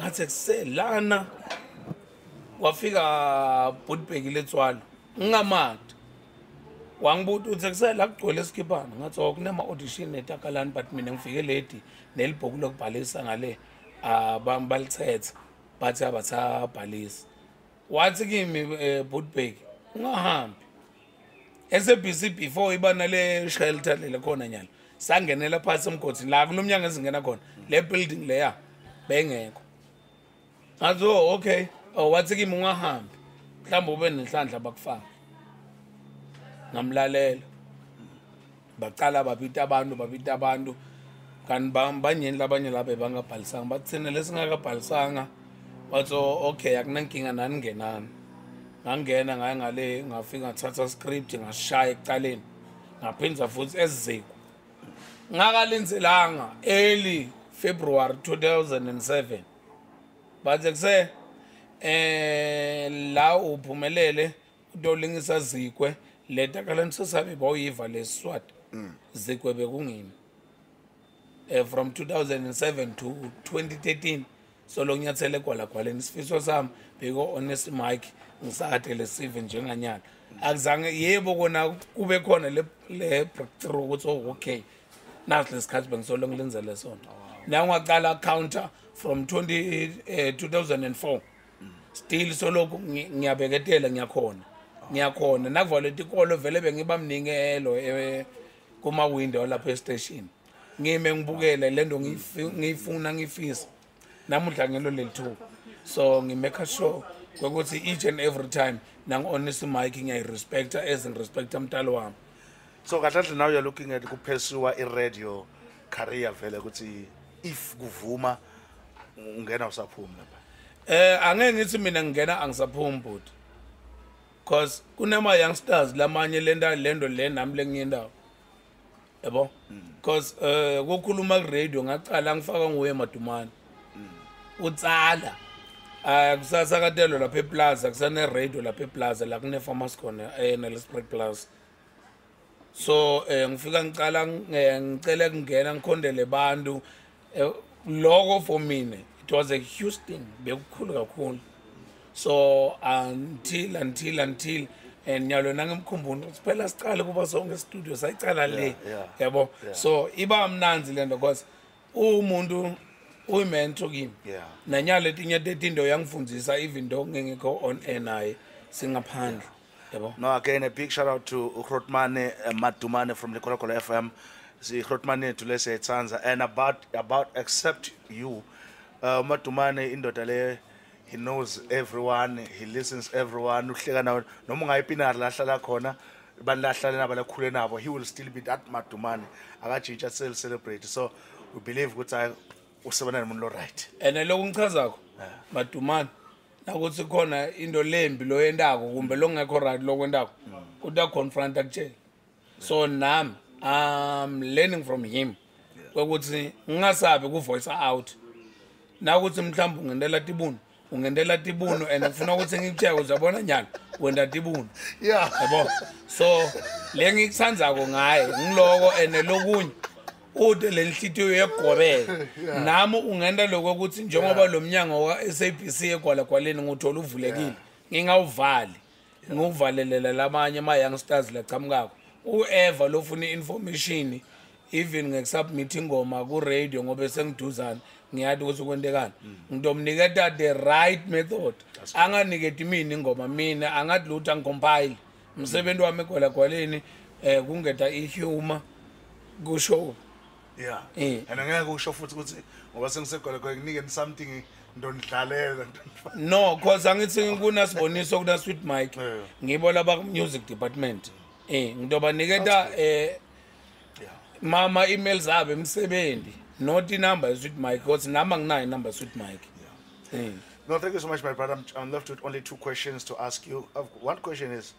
ngathi kuselana wafika bhutibheki letswalo ngingamati wangibuta uthi kusela kugcwele esikhiphana ngathi oh kunema-audition netakalani but mina ngifike ledi nelibhuku lokubhalisa ngale. Ah, bam balithethe bathi abathabhalisi wathi kimi um bhutibheki ungahambi. Esebc before iba nale shelter lele khona nyalo sangenela phasi emgodini. La kulo mnyango ezingena khona le building leya bengekho. Ngathi oh okay. Oh wathi kimi ungahambi. Mhlawumbe ube nenhlanhla bakufaka ngamlalela bacala babita abantu babita abantu. Kanti ba- banyeni labanye labe bangabhalisanga bathi thina lesingakabhalisanga bathi oh, okay akunankinga nani ngenani. Ngangena ngaye ngale ngafika ngathatha script ngashaya ekucaleni ngaphinza futhi esiziku ngakalinzelanga early february 2007 bathi kuse eh la uphumelele utolingisa zikwe leta kalani sesabe bawuyiva lesiswati zikwe bekungimi. Eh from 2007 to 2013 so lo nyathele kwalagwaleni isifiso sami beko honest mike ngisakade lesive njenganyana. Akuzange yebo kona kube khona le breakthrough ukuthi oh okay. Nasi lesikhathi bengisolo ngilenzele sona. Nangwaqala counter from 20 eh, 2004 still soloko ngi- ngiyabeketela ngiyakhona. Ngiyakhona. Nakuvalwe tikolo vele bengibamnikelo eh, kuma window lapha estation ngime ngibukele lento ngiyifi- ngiyifuna ngifisa namuhla ngelo lethu so ngimake sure ukuthi each and every time nang honest mike ngiyayirespecta as ngirespecta mtalo wami. So kahle now you're looking at kuphesiwa i-radio career vele ukuthi if kuvuma ungena usaphumi lapha. Eh angeke ngithi mina ngingena angisaphumi but cause kunama youngsters lamanye lenta lento le nami lengiyendawo yabo cause eh kukhuluma ku radio ngaqala ngifaka nguye madumane. Utsala. Ah kusasa katelo lapha eplaza kusane radio lapha eplaza la kune farmers khona eh nelspring plaza so eh ngifika ngicala ngi- ngicele kungena ngikhondele bantu. Eh, loko for mina it was a huge thing bekukhulu kakhulu. So until until until and nyalo nangimkhumbulo ukuthi phela siqale kuba sonke studio sayicala le. Yabo? So iba mnanzi lento because umuntu uyimento kimi. Nanyalo letinye tetinto yangifundzisa even though ngingekho on air naye singaphandle. Yabo? No again a big shout out to ukrotmane uh, Madumane from Lekolakola FM See, Grotmane to lese Tsanza and about about except you. Uh, Madumane indoda le he knows everyone he listens everyone. Uhleka nawe noma ungayipinari lahlala khona banilahlale nabo lakhule nabo he will still be that Madumane. Akajintsha sel celebrate. So we believe ukuthi hayi usebenza nomuntu lo right. And lokhu ngichazakho madumane. Nakuthi khona into lembi loyendako kumbe lokungekho right lokwendako uta confront akutshela so nami i'm learning from him. Kwekuthi ngingasabi ku-voice out. Nakuthi mhlawumbe ungendela tibunu ungendela tibunu and ngifuna ukuthi ngikutsheke uzabona nyalo wenda tibunu yeah. Yabo. So le ngikuthandzako ngaye ngiloko and lokunye ude le nhliziyo yegobela. Nami ungenta lokho ukuthi njengoba lo mnyango wa-SABC egwalagwaleni nguthola uvulekile ngingawuvali ngiwuvalelela lamanye ama-youngsters lachamukako u-eva lofuna i-information even ngekusubmit ingoma ku-radio ngoba sengiduzane ngiyathi ukuthi kwentekani ngitomniketa the right method. Anganiketi mina ingoma mina angathi lutho angikompile umsebenzi wami egwalagwaleni um kungeta ihumor kushow yeah. Eh. and angeke usho futhi ukuthi ngoba sengisegolekole nginikeni something ndonidlalela no cause angithi kunasiboniso kuna sweet mike Yeah. ngibo laba music department. Eh ngidobaniketa eh yeah mama emails abo emsebenzi not inumber ye sweet mike because nami anginayo inumber ye sweet mike eh No, thank you so much, my brother. I'm, I'm left with only two questions to ask you. Uh, One question is,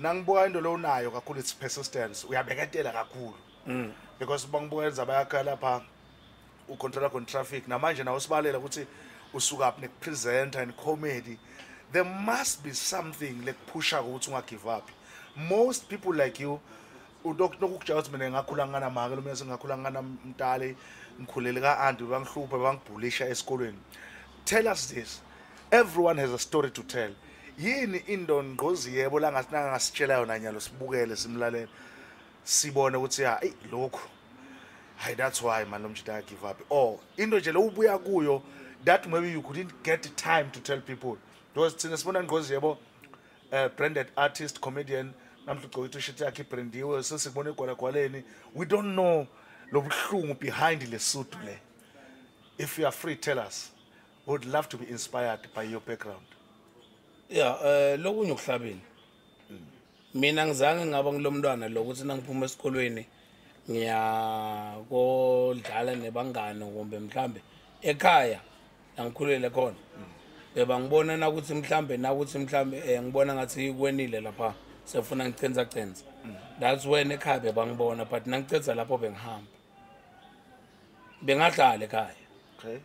nangibuka into lo unayo kakhulu it's persistence. Uyabeketela kakhulu. Because bangibuka enza bayakhala lapha ucontroller con traffic namanje nawo sibalela ukuthi usuka up nekupresenter and comedy. There must be something like pusha ukuthi unga give up. Most people like you ukuthi mina ngakhula ngana make lo mina sengakhula ngana mtali ngikhulele ka auntie bangihlupha bangibhulisha esikolweni. Tell us this. Everyone has a story to tell. Yini indongqozi yebo la ngasitshela yona nyalo sibukele simlalela sibone ukuthi ya eyi lokhu. Hayi that's why man lo mjita give up. Or into nje lowubuya kuyo that maybe you couldn't get time to tell people. Because thina sibona ngqozi yebo uh, branded artist comedian namhla ugcoke t-shirt yakhe ibrandiwe sesikubona egwalagwaleni we don't know lo buhlungu behind le suit le. If you are free tell us. We would love to be inspired by your background. Yeah eh lokunye ukuhlabile mina ngizange ngaba ngilomntwana lokuthi nangiphuma esikolweni ngiya kodlala nebangane kumbe mhlambe ekhaya langikhulele khona. Beba ngibona na ukuthi mhlambe na ukuthi mhlambe eh, ngibona ngathi kwenile lapha. Sefuna ngichenza chenza that's when ekhaya bebangibona but nangicetha lapho bengihamba. Bengahlala ekhaya. Okay.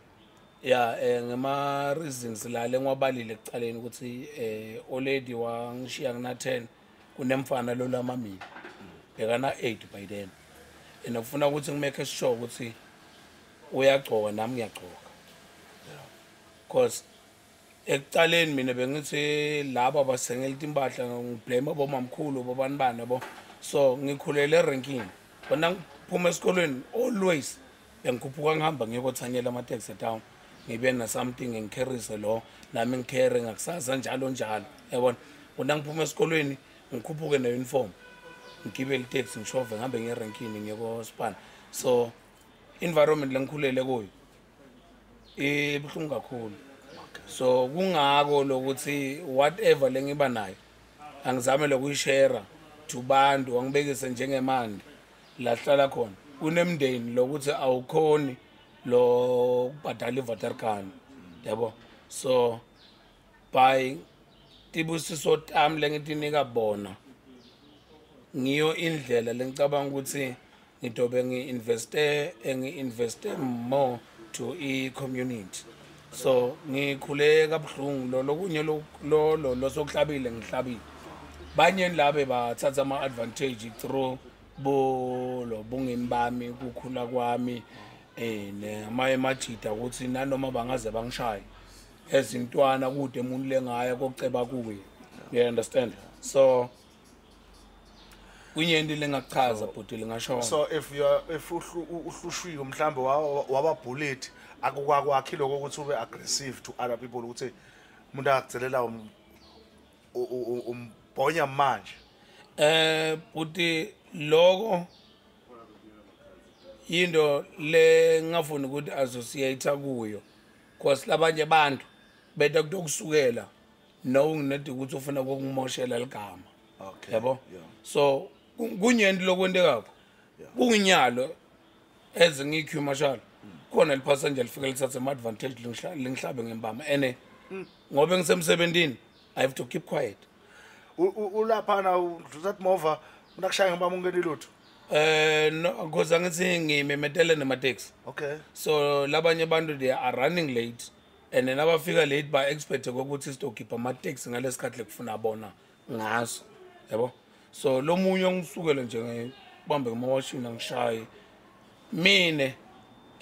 Ya eh ngema reasons la lengwabalile ekucaleni ukuthi eh olady wangishiya ngina 10 kunemfana lo lamamini bekana 8 by then. And ufuna ukuthi ngimake sure ukuthi uyagcoka nami ngiyagcoka. Because ekucaleni mina bengithi laba basengela impahla ngiblame abomamkhulu bobani bani yabo? So ngikhulele erenkini. Bona ngiphuma esikolweni always bengikhuphuka ngihamba ngiyokothanyela amateksi etown ngibe na something ngikherise lo nami ngikhere ngakusasa njalo njalo yabona bona ngiphuma esikolweni ngikhuphuke ne-uniform. Ngigibele iteksi ngishove ngihambe ngerenkini ngiyekospan so environment lengikhulele kuyo ibuhlungu kakhulu. So kungako lokuthi whatever lengiba nayo angizame lokuyishare to bantu angibekise njengemandi la hlala khona. Kunemndeni lokuthi awukhoni lo kubhadala ivaterkan yabo? So by tibusiso tami lengitinika bona ngiyo indlela lengicabanga ukuthi ngidobe ngi-investe ngi-investe more to i-community. So ngikhule kabuhlungu lo lokunye lo lo lo losokuhlabile ngihlabile. Banyeni labe bathatha ama-advantage through bo lo bungeni bami ukukhula kwami eh namaye majida ukuthi nanoma bangaze bangishaye ezintwana kude umuntu lengaya kokuceba kuye. You understand? So kunyenti lengachaza bhuti lingashona. so if you if uhlu- uhlushwiwe mhlambe wa- wababullet akukwakhi lokho ukuthi ube aggressive to other people ukuthi umuntu akugcelela um- umbhonya manje. Eh buti loko into le ngafuni ukuthi associate kuyo. Because labanye abantu beta kutokusukela no nginedi ukuthi ufuna ukungimoshela ligama okay yabo? so ku- kunyenti lokwentekako kunginyalo eze ngiyi-commercial khona lipassenger lifike lithathe ama-advantage lingihla- lingihlabe ngembama and ngobe ngisemsebentini i have to keep quiet ulaphana uzathi mova unakushaya ngibama ungeni lutho Eh no because angithi ngimemetele nemateksi. okay So labanye abantu they are running late and then abafika late ba expect ukuthi sitokhipha amateksi ngalesikhathi lekufuna bona ngaso. Yabo? So lo munye ongisukele nje ngibambe ngamawashini angishaye. Mine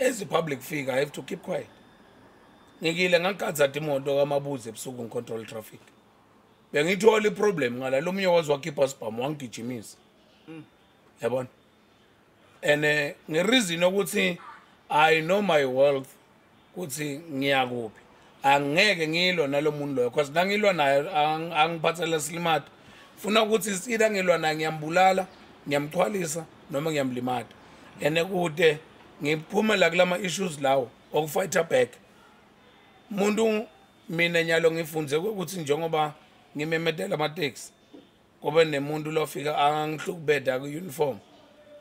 as a public figure I have to keep quiet. Ngikile ngakhatha imoto kamabuze ebusuku ngicontrol traffic. Bengithola iproblem ngala lo munye wazi wakhipha sibhamu wangigijimisa. Yabona? and eh, ngereason ukuthi i know my wealth ukuthi ngiyakuphi angeke ngilwa nalomuntu loyo because nangilwa ang- angiphathele silimato funa ukuthi sida ngilwa naye ngiyambulala ngiyamxhwalisa noma ngiyamlimata and kude ngiphumela kulama issues lawo okufighter back. Umuntu mina nyalo ngifunze ukuthi njengoba ngimemetela amateksi kube nemuntu lofika angihlukubeda ku-uniform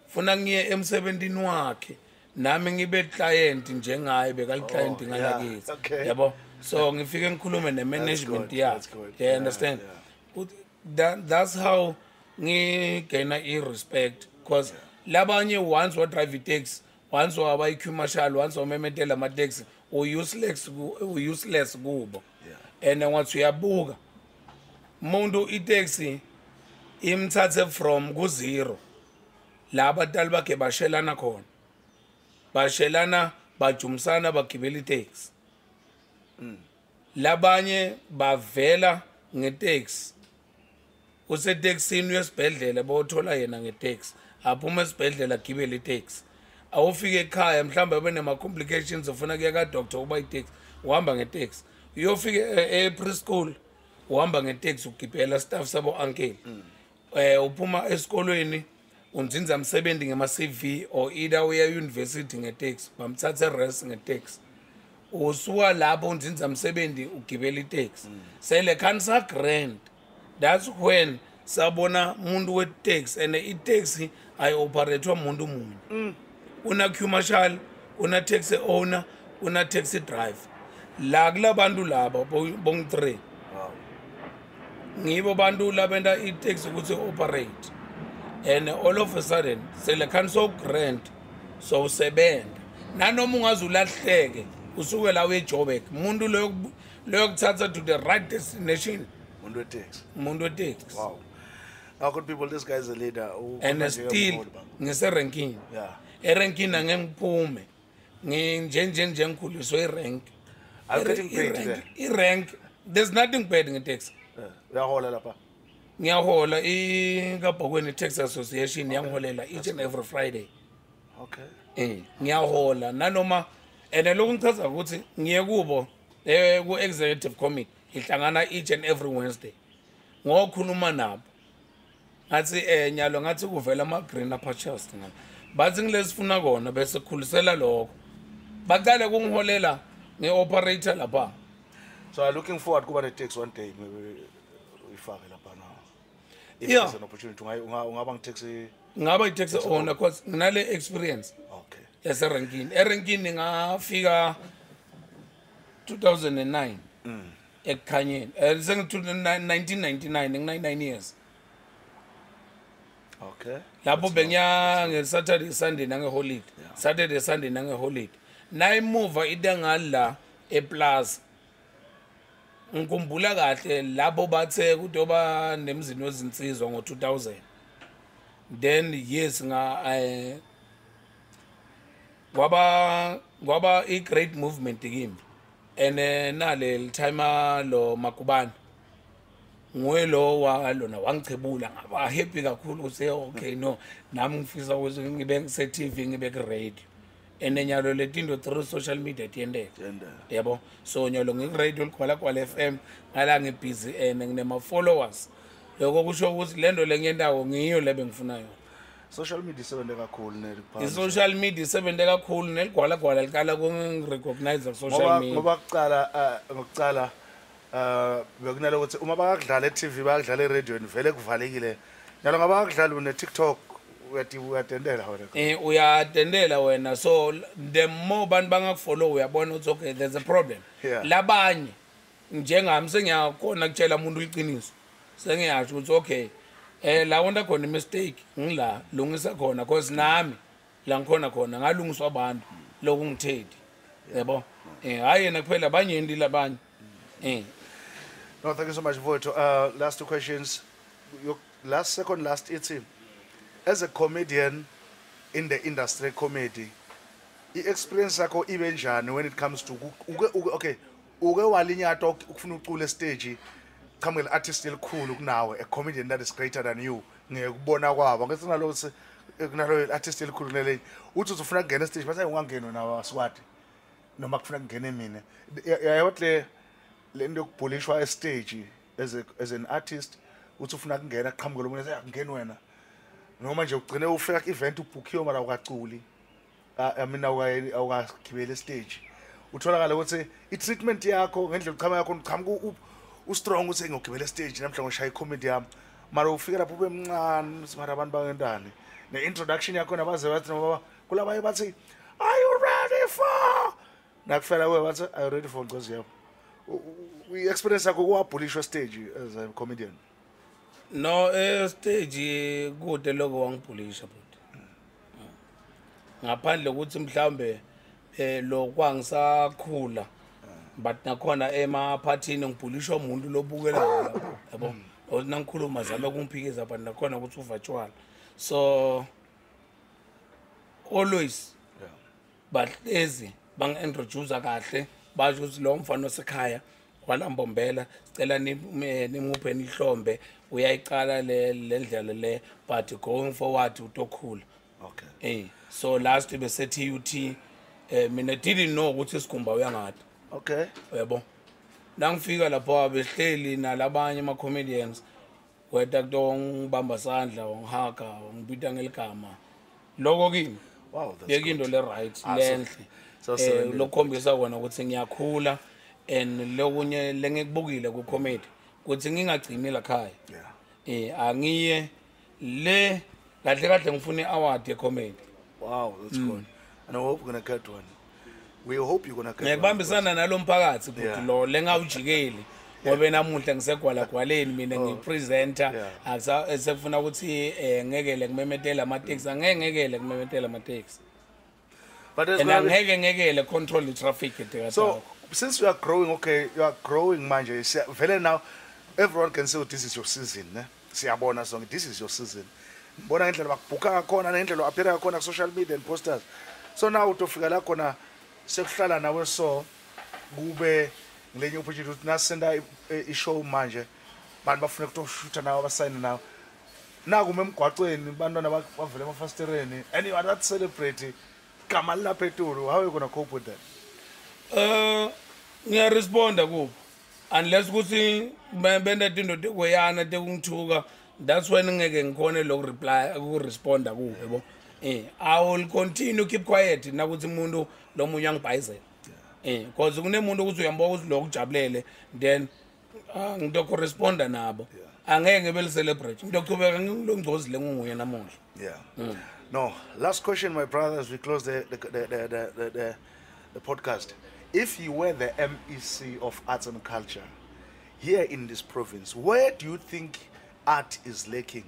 funa ngiye emsebentini wakhe nami ngibe client njengaye bekali-client Oh, ngalakithi yabo? So ngifike ngikhulume ne-management yakhe. yeah understand? yeah. That, that's how ngigena i-respect because labanye once wadrive itaxi once waba i-q marshal once wamemetela amateksi u-useless u-useless kubo. And ngathi uyabuka. Umuntu itaxi imthathe from ku-zero. La abatali bakhe bashelana khona. Bashelana bajumisana bagibela itaxi. Labanye bavela ngeteksi useteksini uyesibhedlela bawuthola yena ngeteksi aphuma esibhedlela agibele iteksi awufike ekhaya mhlawumbe abe nema-complications ufuna kuya kadoctor uba iteksi uhamba ngeteksi uyofike e-preschool uhamba ngeteksi ugibhela staff sabo ankeli eh uphuma esikolweni unzinza msebenzi ngema-cv or either uya university ngeteksi bamthatha eres ngeteksi usuka lapho unzinza msebenzi ugibela iteksi sele khani sa-grand that's when sabona umuntu we-taxi and i-taxi ayi-operate-wa muntu munye. Una-q marshal una-taxi owner una-taxi driver. La kula bantu laba bongi-three wow. Ngibo bantu labenta i-taxi ukuthi operate and all of a sudden sele khani so-grand sowusebenta nanoma ungaze ulahleke usuke la uyejobek umuntu loyo kuthatha to the right destination umuntu weteksi umuntu weteksi wow. Now good people this guy is a leader U- and ukhuluma still njengomholi baba. ngiserenkini yeah. Erenkini angeke ngiphume njenjenje ngikhuliswe irank. Irank- there? irank there's nothing bad ngeteksi Yeah. uyahola lapha? Ngiyahola ikabhokweni tax association yangiholela each and every friday. Okay. Eh ngiyahola. Nanoma ene lokhu ngichaza ukuthi ngiye kubo eh ku executive committee ihlangana each and every wednesday. Ngokhuluma nabo. Ngathi eh nyalo ngathi kuvela ama green pastures ngani bathi ngilesifuna kona bese khulisela lokho. Baqale kungiholela ngeoperator lapha. So i'm looking forward kuba ne-taxi one day uyifake lapha na? Yeah. an opportunity unga- unga- ungaba ngitaxi? Ngaba i-taxi owner cause nginale experience. Okay. Yaserenkini erenkini ngafika 2009 ekukhanyeni eh sengi 1999 ngi-99 years. Okay. Lapho bengiya nge-saturday sunday nange-holiday. Saturday sunday nange-holiday. Nayimuva idengala eplaza. Ngikhumbula kahle lapho bathe kutoba nemzini wezinsizwa ngo-2000 then yes nga eh, kwaba kwaba i-great movement kimi and eh, nale time lo makubane. Nguye lo walona wangichebula ngaba happy kakhulu ukuthi okay no. Nami ngifisa ukuthi ngibe ngise-tv ngibe ku-radio. And nyalo letinto through social media tiyenteka and uh, yabo so nyalo ngikuradio ligwalagwala f m ngala ngibhizi and nginema-followers. Loko kusho ukuthi le nto le ngiyendawo ngiyo le bengifuna yona. Social media isebenze kakhulu ne- i-social media isebenze kakhulu neligwalagwala liqala kungirecognize ku-social ngoba media. ngoba kucala uh, ngokucala uh bekunalo ukuthi uma bakudlala e-TV bakudlala eradiweni vele kuvalekile. Njalo ngaba bakudlala une-TikTok uyati- uyatendela wena? Eh uyatendela wena. So the more bantu bangakufollow uyabona ukuthi okay there's a problem. Yeah. labanye njengami sengiyakhona kutshela umuntu iqiniso. Sengiyasho ukuthi okay eh la wonda khona mistake ngila lungisa khona cause nami la ngikhona khona ngalungiswa abantu lokhu ngithethi yabo eh hayi yena kuphela abanyeni labanye eh no thank you so much Voto. uh last two questions. Your last second last ithi as a comedian in the industry comedy i-experience yakho ibe njani when it comes to ku- uke, uke, okay uke walinyata uk- ukufuna ucula estage qhamuke le-artist elikhulu kunawe a comedian that is greater than you ngekubona kwabo. Ngethi nalokuthi kunalo artist elikhululeleni uthi uthi ufuna ukungena estage bathi ungangenwa nawo aswati noma kufuna kungene mina. Yayothi le le nto yokubhulishwa estage as a, as an artist uthi ufuna kungena qhamuke lo muntu akungeni wena. Noma nje ugcine ufika ku-event ubhukhiwe mara awukaculi. Ah, I mean awuka- awukagibeli estage. Utholakala ukuthi i-treatment yakho ngendlela uchama yakho uchamuka u- u-strong uthi ngiyogibela estage namhla ngoshaya icomedy yami. Mara ufike lapho ube mncane mara abantu bangentani ne-introduction yakho nabaze bathi noma kulabaye bathi are you ready for? Nakufela kuwe bathi are you ready for? Nkosi yabo. I-experience yakho kuwabhulishwa stage as a comedian. No estage kude lokho wangibhulisha but ngaphandle ukuthi mhlambe eh lo kwangisakhula but nakhona emaphathini ngibhulishwa umuntu lobukela lapho yabo? Nangikhuluma zame kungiphikiza but nakhona ukuthi uvirtual so always bahlezi bangi-introduce kahle. Basho ukuthi lo mfana osekhaya walambombela sicela eh, nimuphe nihlombe uyayiqala le le ndlela le but going forward utokhula. Okay. Eh so last besethi UT eh mina didn't know ukuthi isikhumba uyangada okay. Yabo nangifika lapho abehleli nalabanye ama comedians weta kuto ngibamba sandla ngihaga ngibita ngeligama. Lokho kimi. Wow that's bekinto good. le right lenhle sebenele. lokhombisa kona ukuthi ngiyakhula and lokunye lengikubukile ku comedy ukuthi ngingagcini la khaya yeah. Eh angiye le kahle kahle ngifuna i-award ye comedy wow that's good. And i hope gonna get one. We hope you're gonna one. Ngiyakubambisana nalo mphakathi futhi lo lengawujikeli. Ngobe namuhla ngisegwalagwaleni mina Yeah. akusa sekufuna ukuthi eh ngekele kumemetela amateksi angeke ngekele kumemetela amateksi and gonna be- angeke ngekele control the traffic etikata So since you are growing, okay, you are growing manje. siya- Vele now, everyone can say oh, this is your season. Ne? Siyabona sonke this is your season. Bona ngendlela bakubhuka ngakhona ngendlela appear ngakhona ku social media and posters. So now utofika la khona sekuhlala nawe so kube ngelenye opportunity ukuthi nasenda i- i- i-show manje bantu bafuna ukutoshuta nawe basayine nawe nakume emgwacweni bantwana ba- bavele emafasitereni and you are not celebrate gama lilapha etulu how are you gonna cope with that? Eh ngiyaresponda kubo. Unless ukuthi benda tinto tekweyana tekungithuka that's when ngeke ngikhone loku reply ukuresponda kubo yabo eh i will continue keep quiet nakuthi umuntu lo munye angibhayizela eh because kunemuntu ukuthi uyamboka ukuthi lokhu kujabulele then ah, ngitokorresponda nabo. Angeke ngibe li-celebrate ngitoqhubeka ngilongcozi le ngunguye namuhla. Yeah. No. Last question, my brother, as we close the the, the, the, the, the, the, podcast. If you were the MEC of Arts and Culture here in this province, where do you think art is lacking?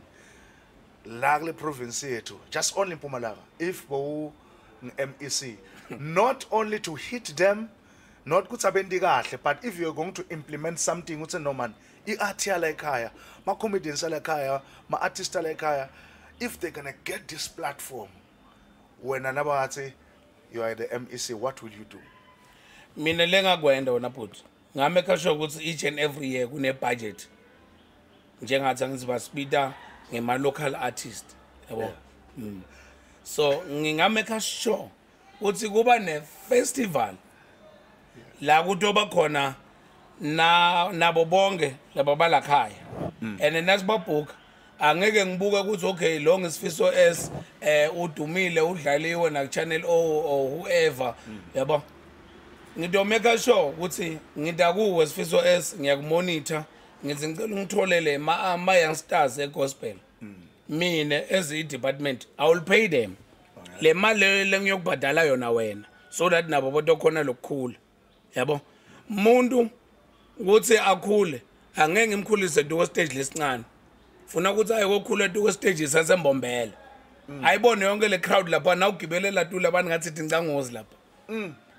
Lagle province yethu, just only Mpumalanga. If bowu MEC, not only to hit them, not ukuthi abendi kahle, but if you're going to implement something, ukuthi no man, i-art yala ekhaya, ma comedians yala ekhaya, ma artists yala ekhaya, if they're gonna get this platform, when anabathi you are the MEC, what will you do? mina lengakwenda wona bhuti ngameka sure ukuthi each and every year kune-budget njengathi angithi basibita ngema-local artist yabo? Mm. so ngingameka sure ukuthi kuba ne-festival la kutoba khona na nabo bonke laba balakhaya. And nasibabhuka angeke ngibuke ukuthi okay lo ngisifiso s eh udumile udlaliwe na channel O or whoever. Yabo? Ngitomeka sure ukuthi ngitakuwe sifiso s ngiyakumonitor ngithi ngicela ungitholele ma ma youngsters egospel mina as i department i will pay them. Le mali lengiyokubhadala yona wena so that nabo botokhona lokukhula. Yabo? Umuntu ukuthi akhule angeke ngimkhulise duko stage lesincane. Funa ukuthi aye kokhula duko stage sasembombela ayibone yonke le crowd lapha na ugibelela tu labantu ngathi tincangozi lapha.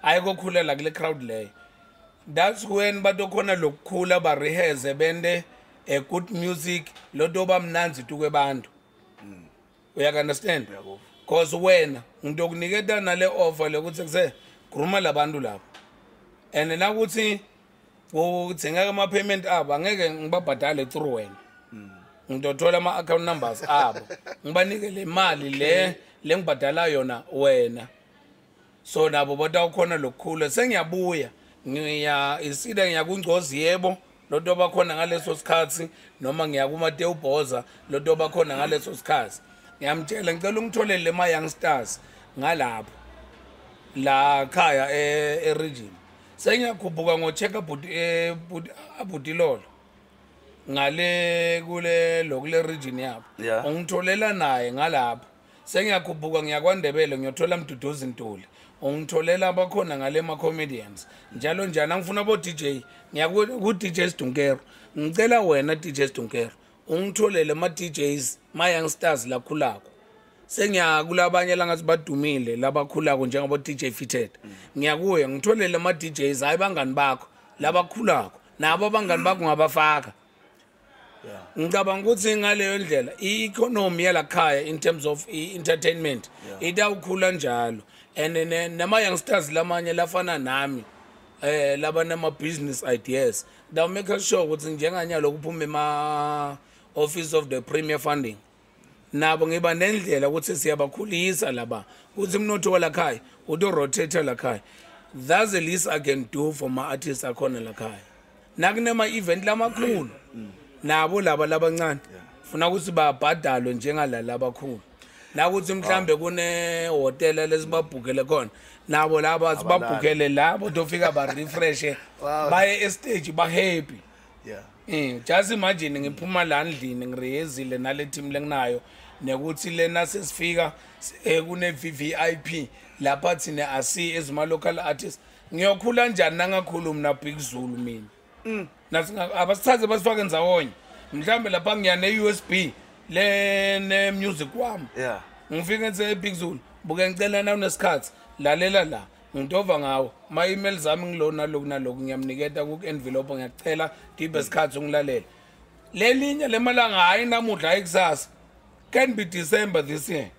Ayikokhulela kule crowd leyo. That's when batokhona lokukhula bareheze bende a good music loto bamnanzi tu kwebantu. Uyakunderstand cause wena ngitokuniketa nale offer lokuthi kuse gruma labantu lapho and nakuthi uthengeka ama-payment abo angeke ngibabhadale through wena. Ngidothola ama account numbers abo. Ngibanike le mali le lengibhadala yona wena. So nabo batawukhona lokukhula. Sengiyabuya. Ngiya isida ngiya kungcozi yebo loto bakhona ngaleso sikhathi noma ngiya kumatewubhoza loto bakhona ngaleso sikhathi. Ngiyamtshela ngicela ungitholele ma youngsters ngalapho la khaya e- e-region. Sengiyakhuphuka ngo-check abudilolo ngale kule lokule region yabo. Yeah. ungitholela naye ngalapho sengiyakhuphuka ngiyakwandebele ngiyothola mduduzi ntuli. Ungitholela abakhona ngale ma-comedians. Njalo njani? Angifuna bo-dj ngiya ku-dj sidunkero ngicela wena dj sidunkero ungitholele ma-djs ma-youngsters lakhulako sengiya kulabanye langathi badumile labakhulako njengabo-dj fitted. Ngiyakuya ngitholele ama-djs hhayi bangani bakho labakhulako nabo abangani bakho ngabafaka ngicabanga ukuthi ngaleyo ndlela i-economy yalakhaya in terms of i-entertainment itawukhula njalo. And nama-youngsters lamanye lafana nami eh laba nama-business ideas ngidawumake sure ukuthi njenganyalo kuphume ema-office of the premier funding. Nabo ngiba nendlela ukuthi siyabakhulisa laba. Ukuthi mnotho walakhaya uto-rotate lakhaya. That's the least i can do for ma-artists akhona lakhaya. Nakunema-event lamakhulu nabo laba labancane. Funa ukuthi babhadalwe njengalala abakhulu nakuthi mhlambe kunehotela lesibabhukele khona nabo laba sibabhukele labo tofika barefreshe Wow. baye estage bahappy yeah. Eh just imagine ngiphuma la ndlini ngireyezile nale team lenginayo nekuthi lena sesifika eh, kune VVIP lapha thina asi ezima local artists. Ngiyokhula njani nangakhulu mina Big Zulu mina? Nasinga abasithathe basifake ndzawonye. Mhlambe lapha ngiya ne USB le ne music wami ngifike nse Big Zulu buke ngicela na unesikhathi lalela la ngidova ngawo. Ma email zami ngilona lokhu nalokhu ngiyamniketa ku envelope ngiyacela dibe isikhathi ungilalela lelinye lemalanga hayi namuhla hayi kusasa. Can be December this year.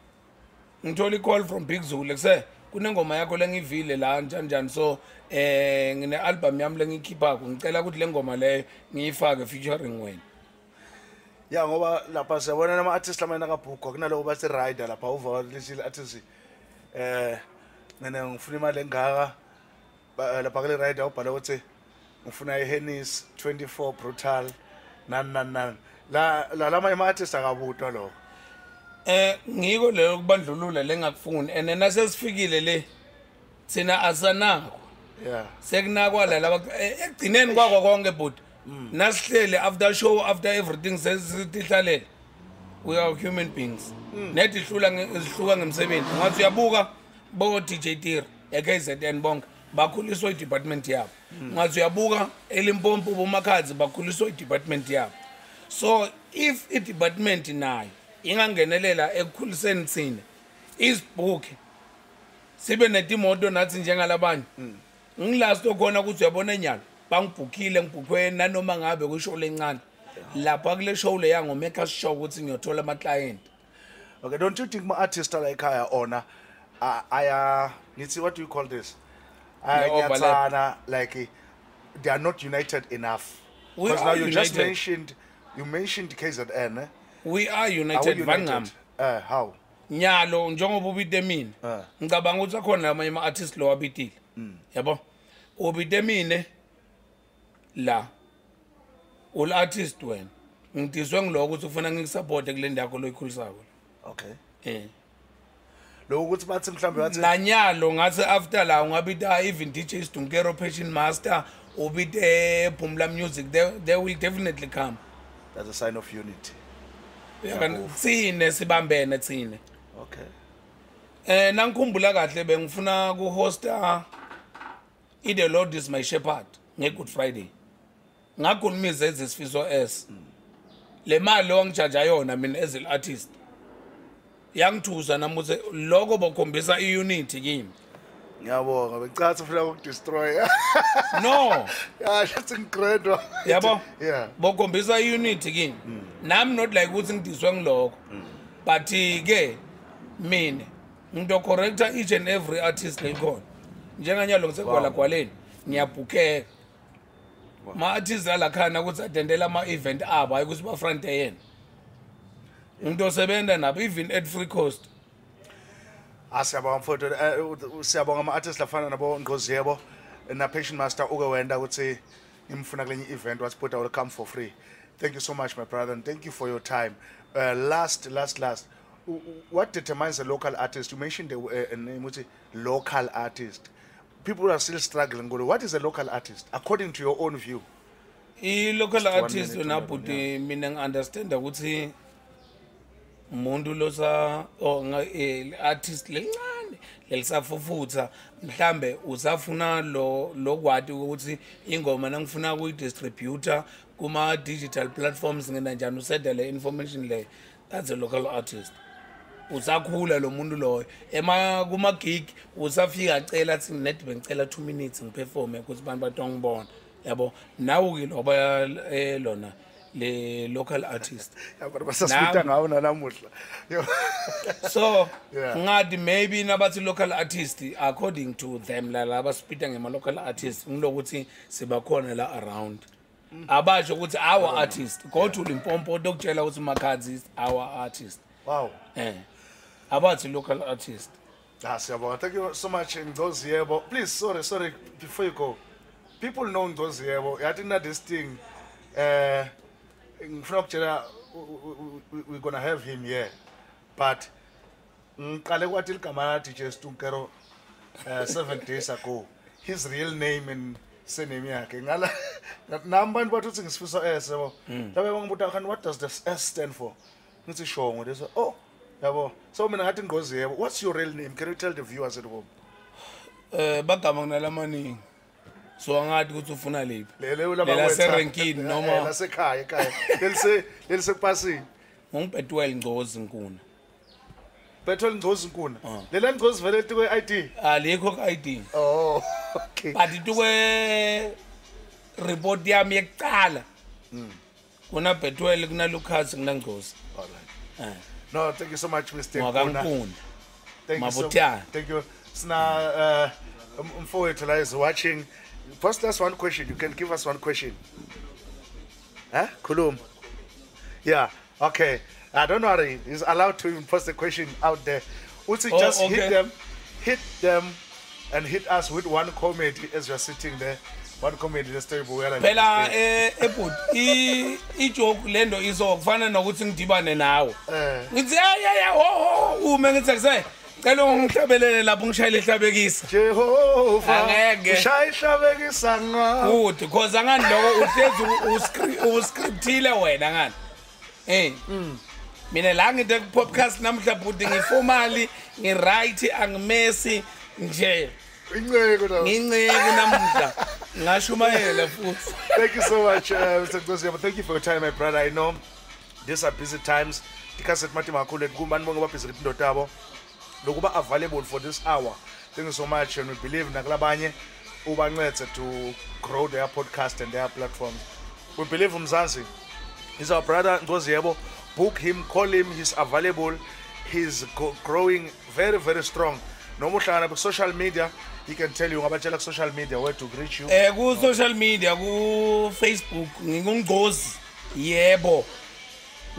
Ngithola i-call from Big Zulu kuse kunengoma yakho lengivile la njani njani. So eh ngine album yami lengikhiphako ngicela ukuthi le ngoma leyo ngiyifake featuring wena. Ya ngoba lapha siyabona nama-artist lamanye akabhukwa kunaloku bathi rider lapha uva lishile artist. Eh ngene ngifuna imali engaka lapha kule rider ubhala ukuthi ngifuna ihenis 24 brutal nani nani nani la la lamanye ama-artist akabutwa lokho eh ngiko leyo kubandlulula lengakufuni and nasesifikile le thina asanako. Yeah. Sekunakwa la laba eh, ekugcineni kwakho konke but nasihlele after show after everything sesitihlalele we are human beings. Nethi hlula nge- zihluka ngemsebenzi. Ngathi uyabuka bo DJ Tir eKZN bonke bakhuliswa i-department yabo. Ngathi uyabuka eLimpopo bomakhazi bakhuliswa i-department yabo. So if i-department nayo ingangenelela ekukhuliseni thina isibhuke sibe netimoto nathi njengalabanye ngilast okhona ukuthi uyabona enyalo. Bangibhukhile ngibhukhwe nanoma ngabe kushow lencane lapha kule show le yango make us sure ukuthi ngiyothola ama client okay don't you think ma-artist ala ekhaya ona a- aya ngithi what do you call this? Overlap. ayatsana like eh, they are not united enough. We because now are you just united. mentioned you mentioned KZN eh? we are Are we united? Vangam. Uh, how? Nyalo njengoba ubite mina. Ah. ngicabanga ukuthi akhona lamanye ama-artist lo wabitile yabo? Ubite mine la ul-artist wena. Ngidiswe ngiloko ukuthi ufuna ngikusapote kule ndakho loyikhulisako okay. Eh. Lokho ukuthi bathi mhlawumbe bathi nanyalo ngathi after la ungabita even DJ Stunkero Passion Master ubite Phumla Music they, they will definitely come. That's a sign of unity. Uyakani sine sibambene sine okay. Eh nangikhumbula kahle bengifuna ku hosta i the Lord is my shepherd nge Good Friday. Ngakhulumisa ezisifiso S. Le mali wangijaja yona mina as an artist yangithusa namuthi lokho bokhombisa i unity kimi. Ngiyabonga becathi ufuna ukudestroy no. Yeah that's incredible. Yabo? Yeah. Bokhombisa i-unity kimi. Nami not like ukuthi ngidiswe ngilokho. But ke mina ngito-correcta each and every artist lekhona njenganyalo ngiyabhukeka ma-artist alakhana ukuthi atendela ama-event abo hayi ukuthi bafronte yena. Umuntu osebenza nabo even at free coast. Asiyabonga mfowethu. Eh, siyabonga ama-artist lafana nabo ngoziyebo na patient master uke wenda ukuthi ngimfuna kulenye event wathi put will come for free. Thank you so much my brother and thank you for your time. Uh, last last last. What determines a local artist? You mentioned the uh, a name ukuthi local artist people are still struggling. Ngolo, what is a local artist according to your own view? I-local Just one artist yona two bhuti mina ngi-understanda ukuthi umuntu losa or nga- eh, le-artist lelincane lelisafufutha. Mhlambe usafuna lo lokwati ukuthi ingoma nangifuna kuyi-distributor kuma-digital platforms ngena njani usenda le information le that's a local artist usakhula lo muntu loyo. Ema kuma-gig usafika acela athi net bengicela two minutes ngiperforme ukuthi abantu batongibona yabo nawo-ke loba eh, lona le local artist. Abantu basasipita ngawo nanamuhla. So Yeah. ngathi maybe nabathi local artist according to them lala basipita ngema-local artist ngilokuthi sibakhona la around. Abasho ukuthi our artist kodwa ulimpompo dokutshela ukuthi makhadzi is our artist. Wow. Eh. Abathi local artist Ah, siyabonga. Thank you so much Ngozi Yebo. Please, sorry, sorry, before you go. People know Ngozi Yebo. Yathi na this thing eh ngifuna ukutshela we're going to have him here. But ngiqale kwathi ligama la DJ Stunkero uh, 7 days ago. His real name and surname yakhe. Ngala nami abantu bathi uthi ngisifiso S yabo. Labe bangibuta kan what does this S stand for? Ngithi shongo leso. Oh, yabo. So mina ngathi Ngozi Yebo. What's your real name? Can you tell the viewers at home? eh bagama kunalamaningi so angathi ukuthi ufuna lephi lele ulaba Lela kwetha. serenkini Eh, noma- eh, lasekhaya ekhaya lelise lelise kupasini ngungibhetwele ngcozi nkuna petrol ngcozi nkuna Ah. lela ngcozi vele etikwe ID alikho ku-id oh okay but tukwe report yami yekucala kunabhetwele kunalukhasi kunangcozi all right Eh, no thank you so much Mr. Mwakankuna thank you so thank you. Sina uh um- umfowethu la is watching. First last one question. You can give us one question. Huh? Khuluma. Yeah okay. I don't worry. He's allowed to even post the question out there. Uthi Oh, just okay. hit them hit them and hit us with one comment as you're sitting there one comedy lesitoyibukela phela eh, ebhut ijoke lento iso kufana nokuthi ngidibane nawe. Eh. ngithi yaya ho ume ngithi akuse cela ungihlabelele lapho ngishayele ihlabekisa. Jehova Angeke. ushaya ihlabekisa nga good because angani loko uhlezi u- uscri- uscriptile wena ngani? Eh mina la ngite ku-podcast namhla bhuti ngifomali ngiright angimesi nje. Inceko la nginceke namhla ngashumayela futhi Thank you so much, uh, Mr. Ngoziyama. Thank you for your time, my brother. I know these are busy times. Tikhasethi mathi makhulu kubani bonke babhizi kithi indoda yabo. Lokuba available for this hour. Thank you so much and we believe nakulabanye ubancede to grow their podcast and their platforms. We believe Mzansi He's our brother Ngoziyebo. Book him, call him, he's available. He's growing very very strong. Noma uhlangana ku social media, he can tell you ngabatshela ku social media where to reach you. eh ku social media ku Facebook ngingungcozi yebo.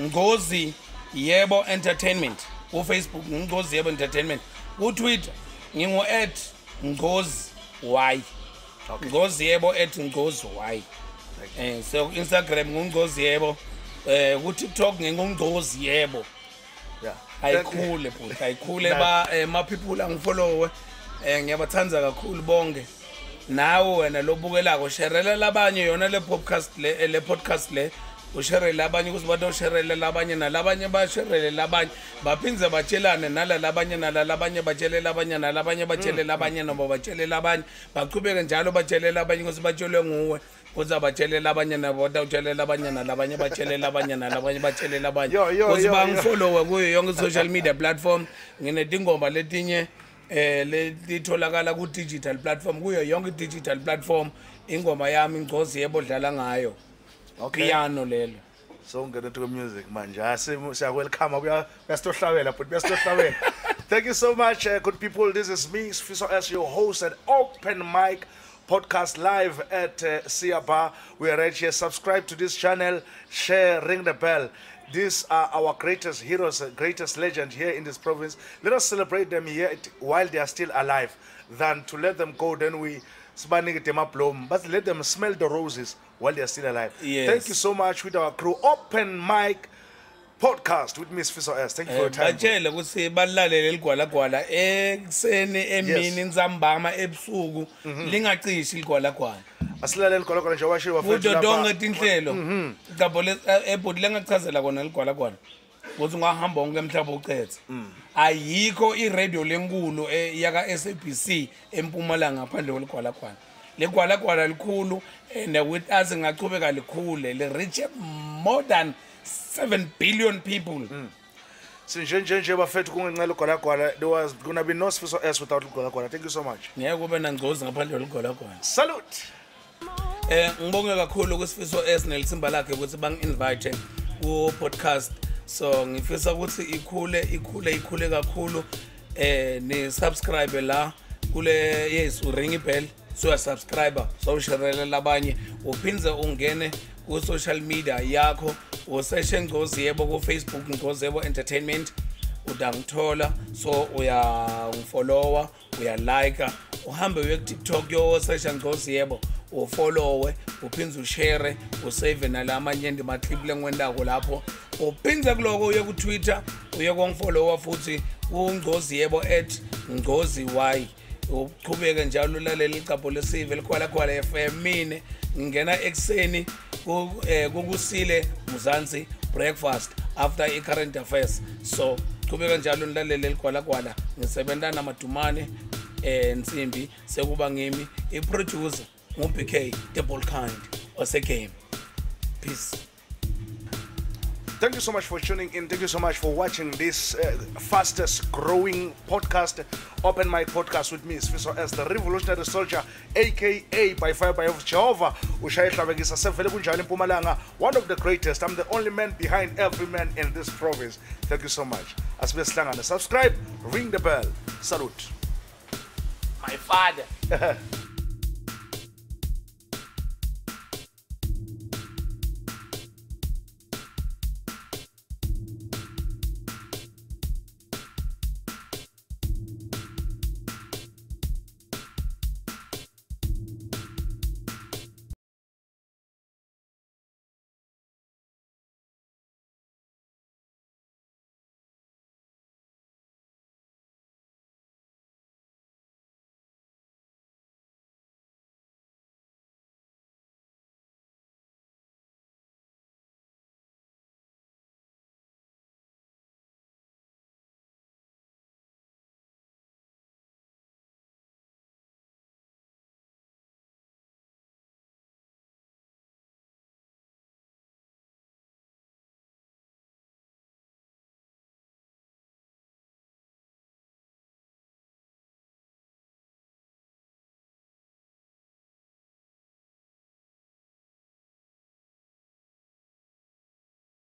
Ngozi yebo entertainment. Ku Facebook ngingcozi yebo entertainment. Ku Twitter ngingu @ngozi y. Ngozi yebo @ngozi y. Eh so ku Instagram ngungcozi yebo. Eh ku TikTok ngingungcozi yebo. Yeah. Ayikhule futhi ayikhule ba eh, ma people angifollowe eh ngiyabathanda kakhulu bonke. Nawe wena lobukelako sharela labanye yona le podcast le eh, le podcast le. Usharele labanye ukuthi bathi usharele labanye nalabanye basharele labanye baphindze batshelane nala labanye nala labanye batshele labanye nalabanye batshele labanye noma batshele labanye baqhubeke njalo batshele labanye ukuthi batshelwe nguwe. Ukuthi abatshele labanye nabo batawutshele labanye nalabanye batshele labanye nalabanye batshele labanye Yo, yo, ukuthi yo, yo. bangifollowe kuyo yonke i-social media platform nginetingoma letinye eh letitholakala ku-digital platform kuyo yonke i-digital platform ingoma yami ingcozi yebo dlala ngayo Okay. piano lelo So ungena to music manje. Asi siya welcome kuya kuyasitohlawela but kuyasitohlawela. Thank you so much uh, good people. This is me Sfiso as your host at Open Mic podcast live at uh, Sia Bar. We are right here. Subscribe to this channel, share, ring the bell. these are our greatest heroes, uh, greatest legend here in this province. Let us celebrate them here while they are still alive than to let them go. Then we spanning them up bloom, but let them smell the roses while they are still alive. Yes. Thank you so much with our crew. Open mic podcast with Miss Fiso S. Thank you for your time. batshele ukuthi balalele ligwalagwala ekuseni emini Yes. ntsambama ebusuku lingacishi ligwalagwala Asilalele khona nje washiwa kuto lapha. tonke tinhlelo cabo ebhodi lengakuchazela kona ligwalagwala ukuthi ungahamba wonke emhlaba uchethe ayikho iradio lenkulu eh, yaka-sabc empumalanga ngaphandle kweligwalagwala ligwalagwala likhulu and with us ngachubeka likhule li-reach more than 7 billion people Sinje nje nje bafethu kungenxa legwalagwala there was gonna be no Fiso S without legwalagwala. Thank you so much. ngeke kube nangcozi ngaphandle kweligwalagwala Salute. Eh ngibonge kakhulu kusifiso S nelithimba lakhe ukuthi bangi-invite ku podcast so ngifisa ukuthi ikhule ikhule ikhule kakhulu eh ni subscribe la kule yes uring ibell so ya subscriber so usharele labanye uphindze ungene ku social media yakho useshe Ngozi Yebo ku Facebook Ngozi Yebo Entertainment udangithola. So uyangifollowa uyalike uhambe uye ku-tiktok yosesha ngozi yebo ufollowe uphinde ushare usave nalamanye ndimaklip lengiwendako lapho. Uphinde kuloko uye ku-twitter uye kongifollowa futhi ungcozi yebo at ngozi y. Uchubeke njalo ulalela icapho lesive likhwalakhwala FM mine ngingena ekuseni ku- eh, mzansi breakfast after i-current affairs. So chubeka njalo nilalele ligwalagwala. Ngisebenza namadumane eh nsimbi sekuba ngimi i-producer ngu-bk double kind osegame peace. Thank you so much for tuning in. Thank you so much for watching this uh, fastest growing podcast, Open Mic Podcast with me, Sfiso S, the revolutionary soldier, aka by fire by of Jehovah. Ushaye Hlabekisa sevele kunjani eMpumalanga, one of the greatest. I'm the only man behind every man in this province. Thank you so much. Asibe sihlangane. Subscribe, ring the bell. Salute. my father